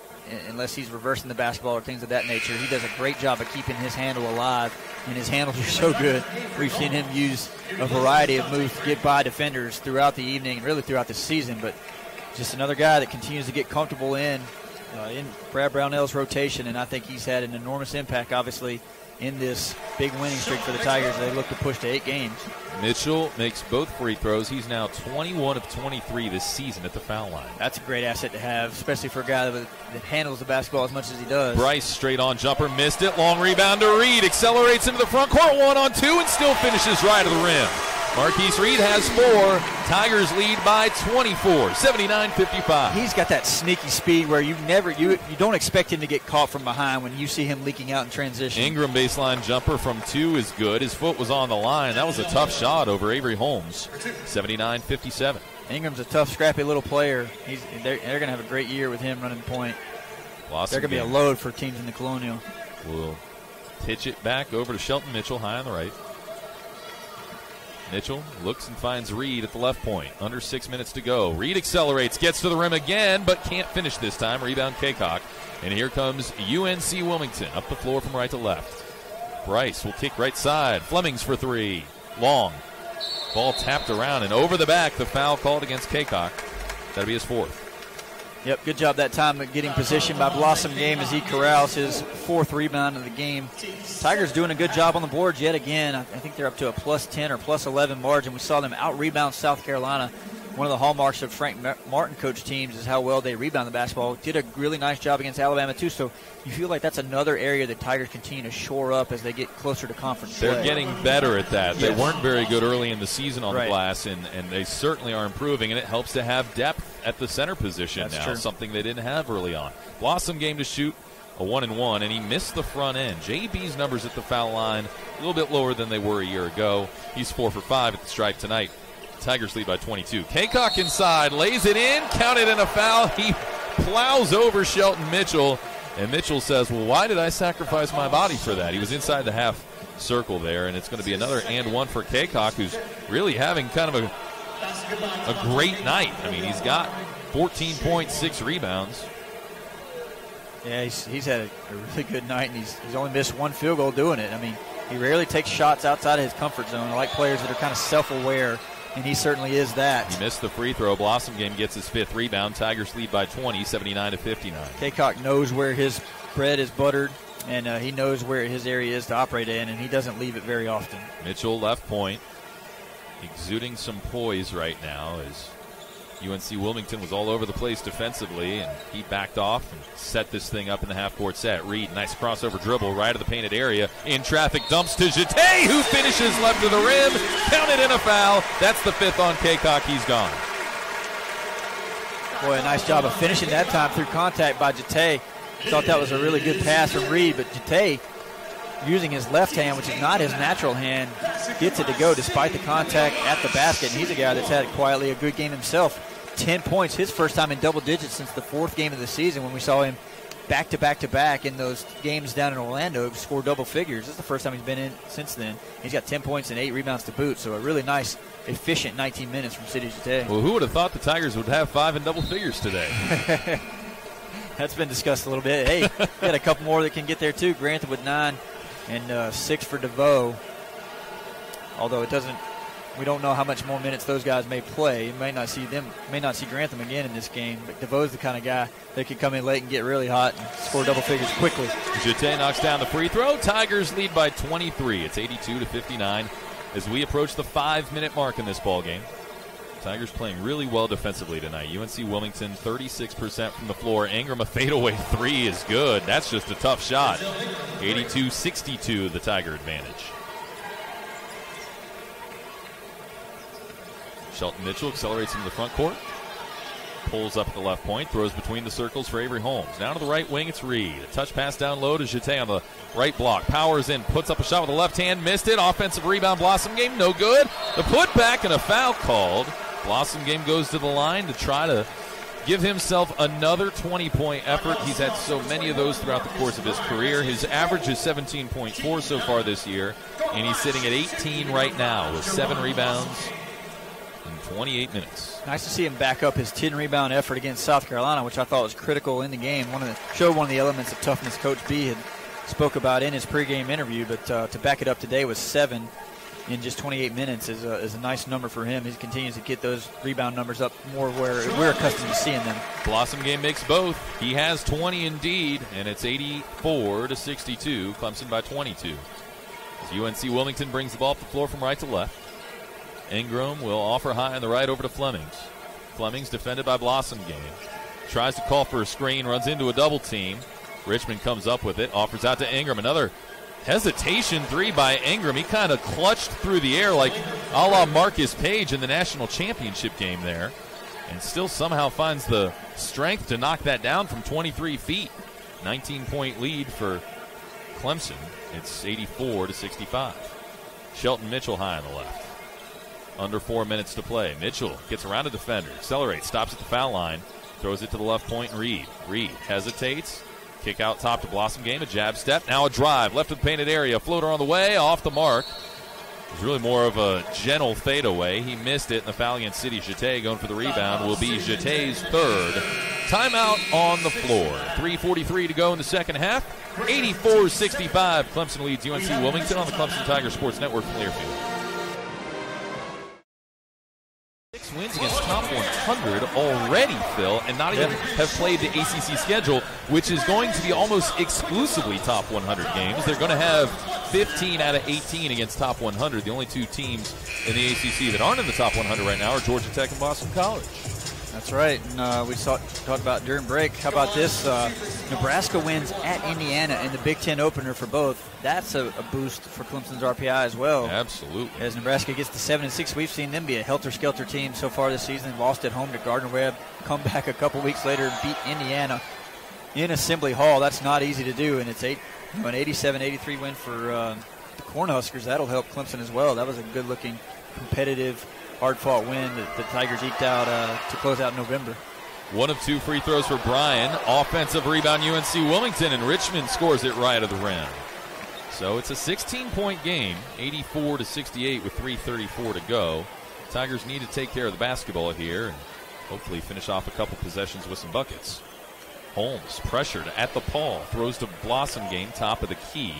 unless he's reversing the basketball or things of that nature. He does a great job of keeping his handle alive, and his handles are so good. We've seen him use a variety of moves to get by defenders throughout the evening and really throughout the season. But just another guy that continues to get comfortable in uh, in Brad Brownell's rotation, and I think he's had an enormous impact, obviously, in this big winning streak for the Tigers. They look to push to eight games. Mitchell makes both free throws. He's now 21 of 23 this season at the foul line. That's a great asset to have, especially for a guy that, that handles the basketball as much as he does. Bryce straight on jumper, missed it. Long rebound to Reed. Accelerates into the front court, one on two, and still finishes right of the rim. Marquise Reed has four. Tigers lead by 24, 79-55. He's got that sneaky speed where you never you you don't expect him to get caught from behind when you see him leaking out in transition. Ingram baseline jumper from two is good. His foot was on the line. That was a tough shot over Avery Holmes. 79-57. Ingram's a tough, scrappy little player. He's they're, they're going to have a great year with him running point. They're going to be a load for teams in the Colonial. We'll pitch it back over to Shelton Mitchell, high on the right. Mitchell looks and finds Reed at the left point. Under six minutes to go. Reed accelerates, gets to the rim again, but can't finish this time. Rebound Cacok. And here comes UNC Wilmington up the floor from right to left. Bryce will kick right side. Flemmings for three. Long. Ball tapped around and over the back. The foul called against Cacok. That'll be his fourth. Yep, good job that time getting position by Blossomgame as he corrals his fourth rebound of the game. Tigers doing a good job on the boards yet again. I think they're up to a plus 10 or plus 11 margin. We saw them out rebound South Carolina one of the hallmarks of Frank Martin coach teams is how well they rebound the basketball. Did a really nice job against Alabama too. So you feel like that's another area that Tigers continue to shore up as they get closer to conference. They're play. getting better at that. Yes. They weren't very good early in the season on right. the glass, and, and they certainly are improving. And it helps to have depth at the center position that's now, true. something they didn't have early on. Blossomgame to shoot a one and one, and he missed the front end. JB's numbers at the foul line a little bit lower than they were a year ago. He's four for five at the stripe tonight. Tigers lead by 22. Cacok inside, lays it in, counted in a foul. He plows over Shelton Mitchell, and Mitchell says, Well, why did I sacrifice my body for that? He was inside the half circle there, and it's going to be another and one for Cacok, who's really having kind of a, a great night. I mean, he's got 14.6 rebounds. Yeah, he's, he's had a, really good night, and he's, he's only missed one field goal doing it. I mean, he rarely takes shots outside of his comfort zone. I like players that are kind of self aware and he certainly is that. He missed the free throw. Blossomgame gets his fifth rebound. Tigers lead by 20, 79 to 59. Cacok knows where his bread is buttered, and uh, he knows where his area is to operate in, and he doesn't leave it very often. Mitchell left point, exuding some poise right now as UNC Wilmington was all over the place defensively, and he backed off and set this thing up in the half court set. Reed, nice crossover dribble right of the painted area. In traffic, dumps to Djitte, who finishes left of the rim. Counted in a foul. That's the fifth on Cacok. He's gone. Boy, a nice job of finishing that time through contact by Djitte. Thought that was a really good pass from Reed, but Djitte using his left hand, which is not his natural hand, gets it to go despite the contact at the basket. And he's a guy that's had quietly a good game himself. 10 points, his first time in double digits since the fourth game of the season when we saw him back to back to back in those games down in Orlando, score double figures. This is the first time he's been in since then. He's got 10 points and eight rebounds to boot, so a really nice, efficient 19 minutes from Sidy Djitte. Well, who would have thought the Tigers would have five in double figures today? That's been discussed a little bit. Hey, we got a couple more that can get there too. Grantham with nine and uh, six for DeVoe. Although it doesn't we don't know how much more minutes those guys may play. You may not see them, may not see Grantham again in this game. But DeVoe's the kind of guy that could come in late and get really hot and score double figures quickly. Djitte knocks down the free throw. Tigers lead by 23. It's 82 to 59 as we approach the five-minute mark in this ball game. Tigers playing really well defensively tonight. UNC Wilmington 36% from the floor. Ingram a fadeaway three is good. That's just a tough shot. 82-62 the Tiger advantage. Shelton Mitchell accelerates into the front court. Pulls up at the left point, throws between the circles for Avery Holmes. Now to the right wing, it's Reed. A touch pass down low to Djitte on the right block. Powers in, puts up a shot with the left hand, missed it. Offensive rebound, Blossomgame, no good. The putback and a foul called. Blossomgame goes to the line to try to give himself another 20 point effort. He's had so many of those throughout the course of his career. His average is 17.4 so far this year, and he's sitting at 18 right now with seven rebounds in 28 minutes. Nice to see him back up his 10 rebound effort against South Carolina, which I thought was critical in the game. One of the showed one of the elements of toughness Coach B had spoke about in his pregame interview, but uh, to back it up today was seven in just 28 minutes is a, is a nice number for him. He continues to get those rebound numbers up more where we're accustomed to seeing them. Blossomgame makes both. He has 20 indeed, and it's 84 to 62. Clemson by 22. As UNC Wilmington brings the ball up the floor from right to left. Ingram will offer high on the right over to Flemmings. Flemmings defended by Blossom game. Tries to call for a screen, runs into a double team. Richmond comes up with it, offers out to Ingram. Another hesitation three by Ingram. He kind of clutched through the air like a la Marcus Paige in the national championship game there, and still somehow finds the strength to knock that down from 23 feet. 19 point lead for Clemson. It's 84 to 65. Shelton Mitchell high on the left. Under four minutes to play. Mitchell gets around a defender, accelerates, stops at the foul line, throws it to the left point, Reed. Reed hesitates, Kick out top to Blossomgame. A jab step. Now a drive. Left of the painted area. Floater on the way. Off the mark. It was really more of a gentle fadeaway. He missed it, and the foul against Sidy Djitte going for the rebound will be Djitte's third. Timeout on the floor. 3.43 to go in the second half. 84 65. Clemson leads UNC Wilmington on the Clemson Tiger Sports Network from Learfield. 500 already, Phil, and not even have played the ACC schedule, which is going to be almost exclusively top 100 games. They're going to have 15 out of 18 against top 100. The only two teams in the ACC that aren't in the top 100 right now are Georgia Tech and Boston College. That's right. And uh, we saw, talked about during break. How about this? Uh, Nebraska wins at Indiana in the Big Ten opener for both. That's a, a, boost for Clemson's RPI as well. Absolutely. As Nebraska gets to seven and six, we've seen them be a helter skelter team so far this season. Lost at home to Gardner Webb. Come back a couple weeks later and beat Indiana in Assembly Hall. That's not easy to do, and it's eight, you know, an 87-83 win for uh, the Cornhuskers. That'll help Clemson as well. That was a good-looking, competitive hard fought win that the Tigers eked out uh, to close out November. One of two free throws for Bryan. Offensive rebound UNC Wilmington, and Richmond scores it right of the rim. So it's a 16 point game, 84 to 68 with 3.34 to go. Tigers need to take care of the basketball here and hopefully finish off a couple possessions with some buckets. Holmes pressured at the pawl, throws to Blossomgame, top of the key.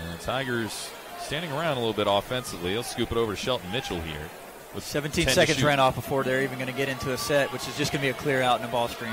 And the Tigers standing around a little bit offensively. He'll scoop it over to Shelton Mitchell here. With 17 seconds ran off before they're even going to get into a set, which is just going to be a clear out and a ball screen.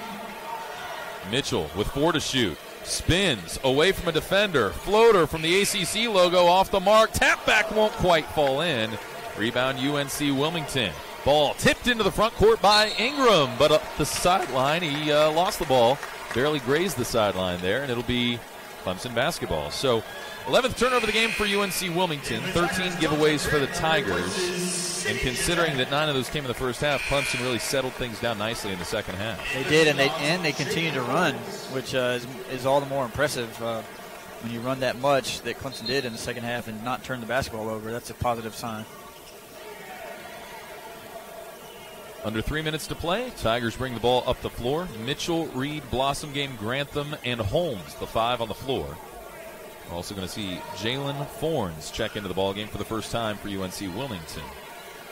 Mitchell with four to shoot. Spins away from a defender. Floater from the ACC logo off the mark. Tap back won't quite fall in. Rebound UNC Wilmington. Ball tipped into the front court by Ingram, but up the sideline, he uh, lost the ball. Barely grazed the sideline there, and it'll be Clemson basketball. So 11th turnover of the game for UNC Wilmington, 13 giveaways for the Tigers. And considering that nine of those came in the first half, Clemson really settled things down nicely in the second half. They did, and they and they continued to run, which uh, is, is, all the more impressive uh, when you run that much that Clemson did in the second half and not turn the basketball over. That's a positive sign. Under three minutes to play, Tigers bring the ball up the floor. Mitchell, Reed, Blossomgame, Grantham, and Holmes, the five on the floor. We're also going to see Jaylen Fornes check into the ball game for the first time for UNC Wilmington.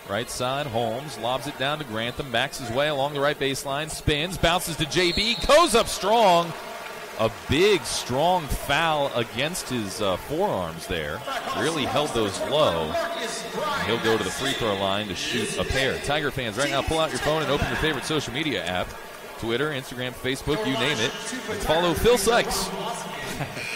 Right side, Holmes lobs it down to Grantham, backs his way along the right baseline, spins, bounces to JB, goes up strong, a big, strong foul against his uh, forearms there. Really held those low. He'll go to the free throw line to shoot a pair. Tiger fans, right now, pull out your phone and open your favorite social media app Twitter, Instagram, Facebook, you name it. And follow Phil Sykes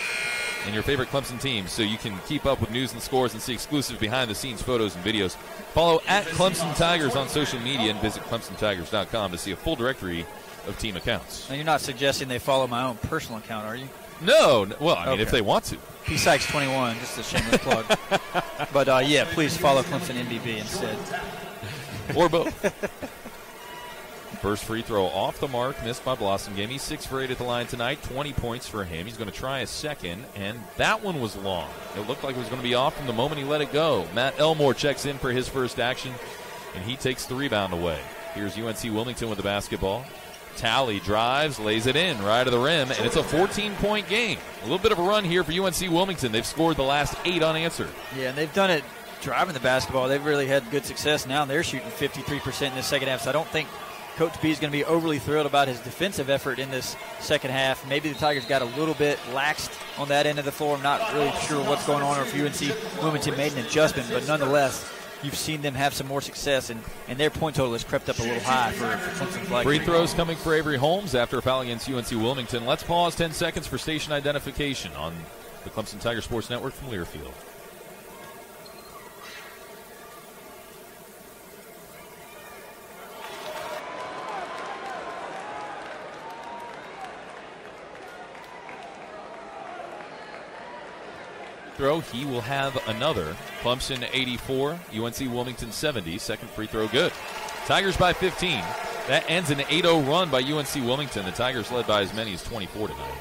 and your favorite Clemson teams so you can keep up with news and scores and see exclusive behind the scenes photos and videos. Follow at Clemson Tigers on social media and visit ClemsonTigers.com to see a full directory of team accounts. Now, you're not suggesting they follow my own personal account, are you? No. Well, I mean, okay. if they want to. P Sykes 21, just a shameless plug. but uh, yeah, please follow Clemson MBB instead. Or both. First free throw off the mark, missed by Blossomgame. He's six for eight at the line tonight, 20 points for him. He's going to try a second, and that one was long. It looked like it was going to be off from the moment he let it go. Matt Elmore checks in for his first action, and he takes the rebound away. Here's UNC Wilmington with the basketball. Talley drives, lays it in right of the rim, and it's a 14 point game. A little bit of a run here for UNC Wilmington. They've scored the last eight unanswered. Yeah, and they've done it driving the basketball. They've really had good success now, they're shooting 53% in the second half. So I don't think Coach B is going to be overly thrilled about his defensive effort in this second half. Maybe the Tigers got a little bit laxed on that end of the floor. I'm not really sure what's going on or if UNC Wilmington made an adjustment, but nonetheless, you've seen them have some more success, and, and their point total has crept up a little high for, for Clemson Flag. Free throws coming for Avery Holmes after a foul against UNC Wilmington. Let's pause 10 seconds for station identification on the Clemson Tiger Sports Network from Learfield. Throw, he will have another. Clemson 84, UNC Wilmington 70. Second free throw, good. Tigers by 15. That ends an 8 0 run by UNC Wilmington. The Tigers led by as many as 24 tonight.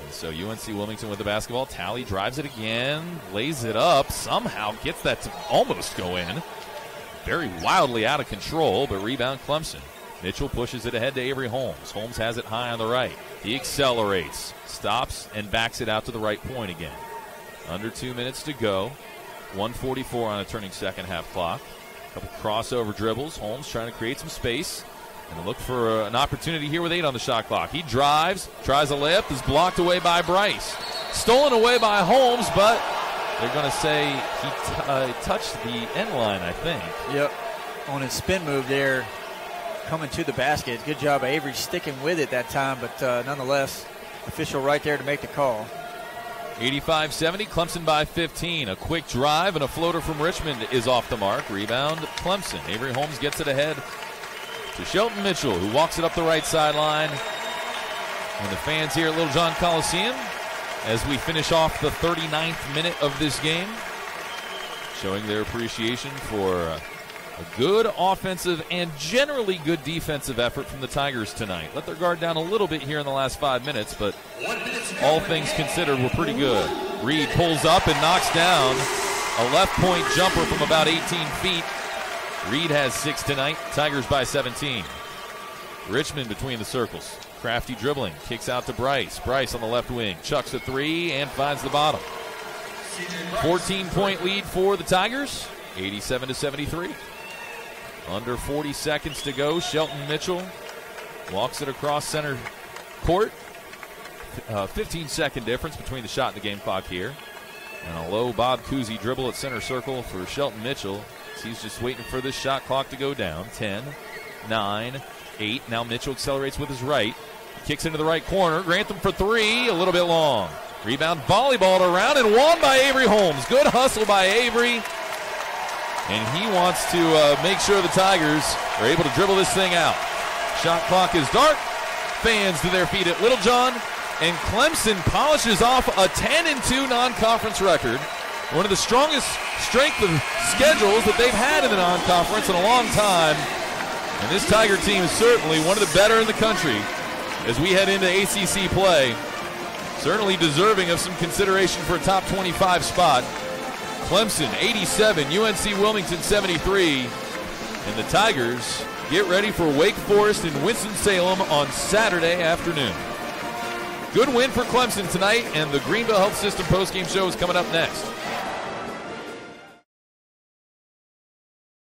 And so UNC Wilmington with the basketball. Talley drives it again, lays it up, somehow gets that to almost go in. Very wildly out of control, but rebound Clemson. Mitchell pushes it ahead to Avery Holmes. Holmes has it high on the right. He accelerates, stops, and backs it out to the right point again. Under two minutes to go. 144 on a turning second half clock. A couple crossover dribbles. Holmes trying to create some space. And look for uh, an opportunity here with eight on the shot clock. He drives, tries a layup, is blocked away by Bryce. Stolen away by Holmes, but they're going to say he t- uh, touched the end line, I think. Yep. On his spin move there, coming to the basket. Good job, Avery, sticking with it that time, but uh, nonetheless, official right there to make the call. 85 70, Clemson by 15. A quick drive and a floater from Richmond is off the mark. Rebound, Clemson. Avery Holmes gets it ahead to Shelton Mitchell, who walks it up the right sideline. And the fans here at Littlejohn Coliseum as we finish off the 39th minute of this game, showing their appreciation for. Uh, a good offensive and generally good defensive effort from the Tigers tonight. Let their guard down a little bit here in the last five minutes, but all things considered, were pretty good. Reed pulls up and knocks down a left point jumper from about 18 feet. Reed has six tonight. Tigers by 17. Richmond between the circles. Crafty dribbling. Kicks out to Bryce. Bryce on the left wing. Chucks a three and finds the bottom. 14 point lead for the Tigers. 87 to 73. Under 40 seconds to go. Shelton Mitchell walks it across center court. Uh, 15 second difference between the shot and the game clock here. And a low Bob Cousy dribble at center circle for Shelton Mitchell. He's just waiting for this shot clock to go down. 10, 9, 8. Now Mitchell accelerates with his right. Kicks into the right corner. Grantham for three. A little bit long. Rebound volleyball around and won by Avery Holmes. Good hustle by Avery and he wants to uh, make sure the Tigers are able to dribble this thing out. Shot clock is dark. Fans to their feet at Littlejohn, and Clemson polishes off a 10 and 2 non-conference record. One of the strongest strength of schedules that they've had in the non-conference in a long time. And this Tiger team is certainly one of the better in the country as we head into ACC play. Certainly deserving of some consideration for a top 25 spot. Clemson 87, UNC Wilmington 73. And the Tigers get ready for Wake Forest in Winston-Salem on Saturday afternoon. Good win for Clemson tonight, and the Greenville Health System postgame show is coming up next.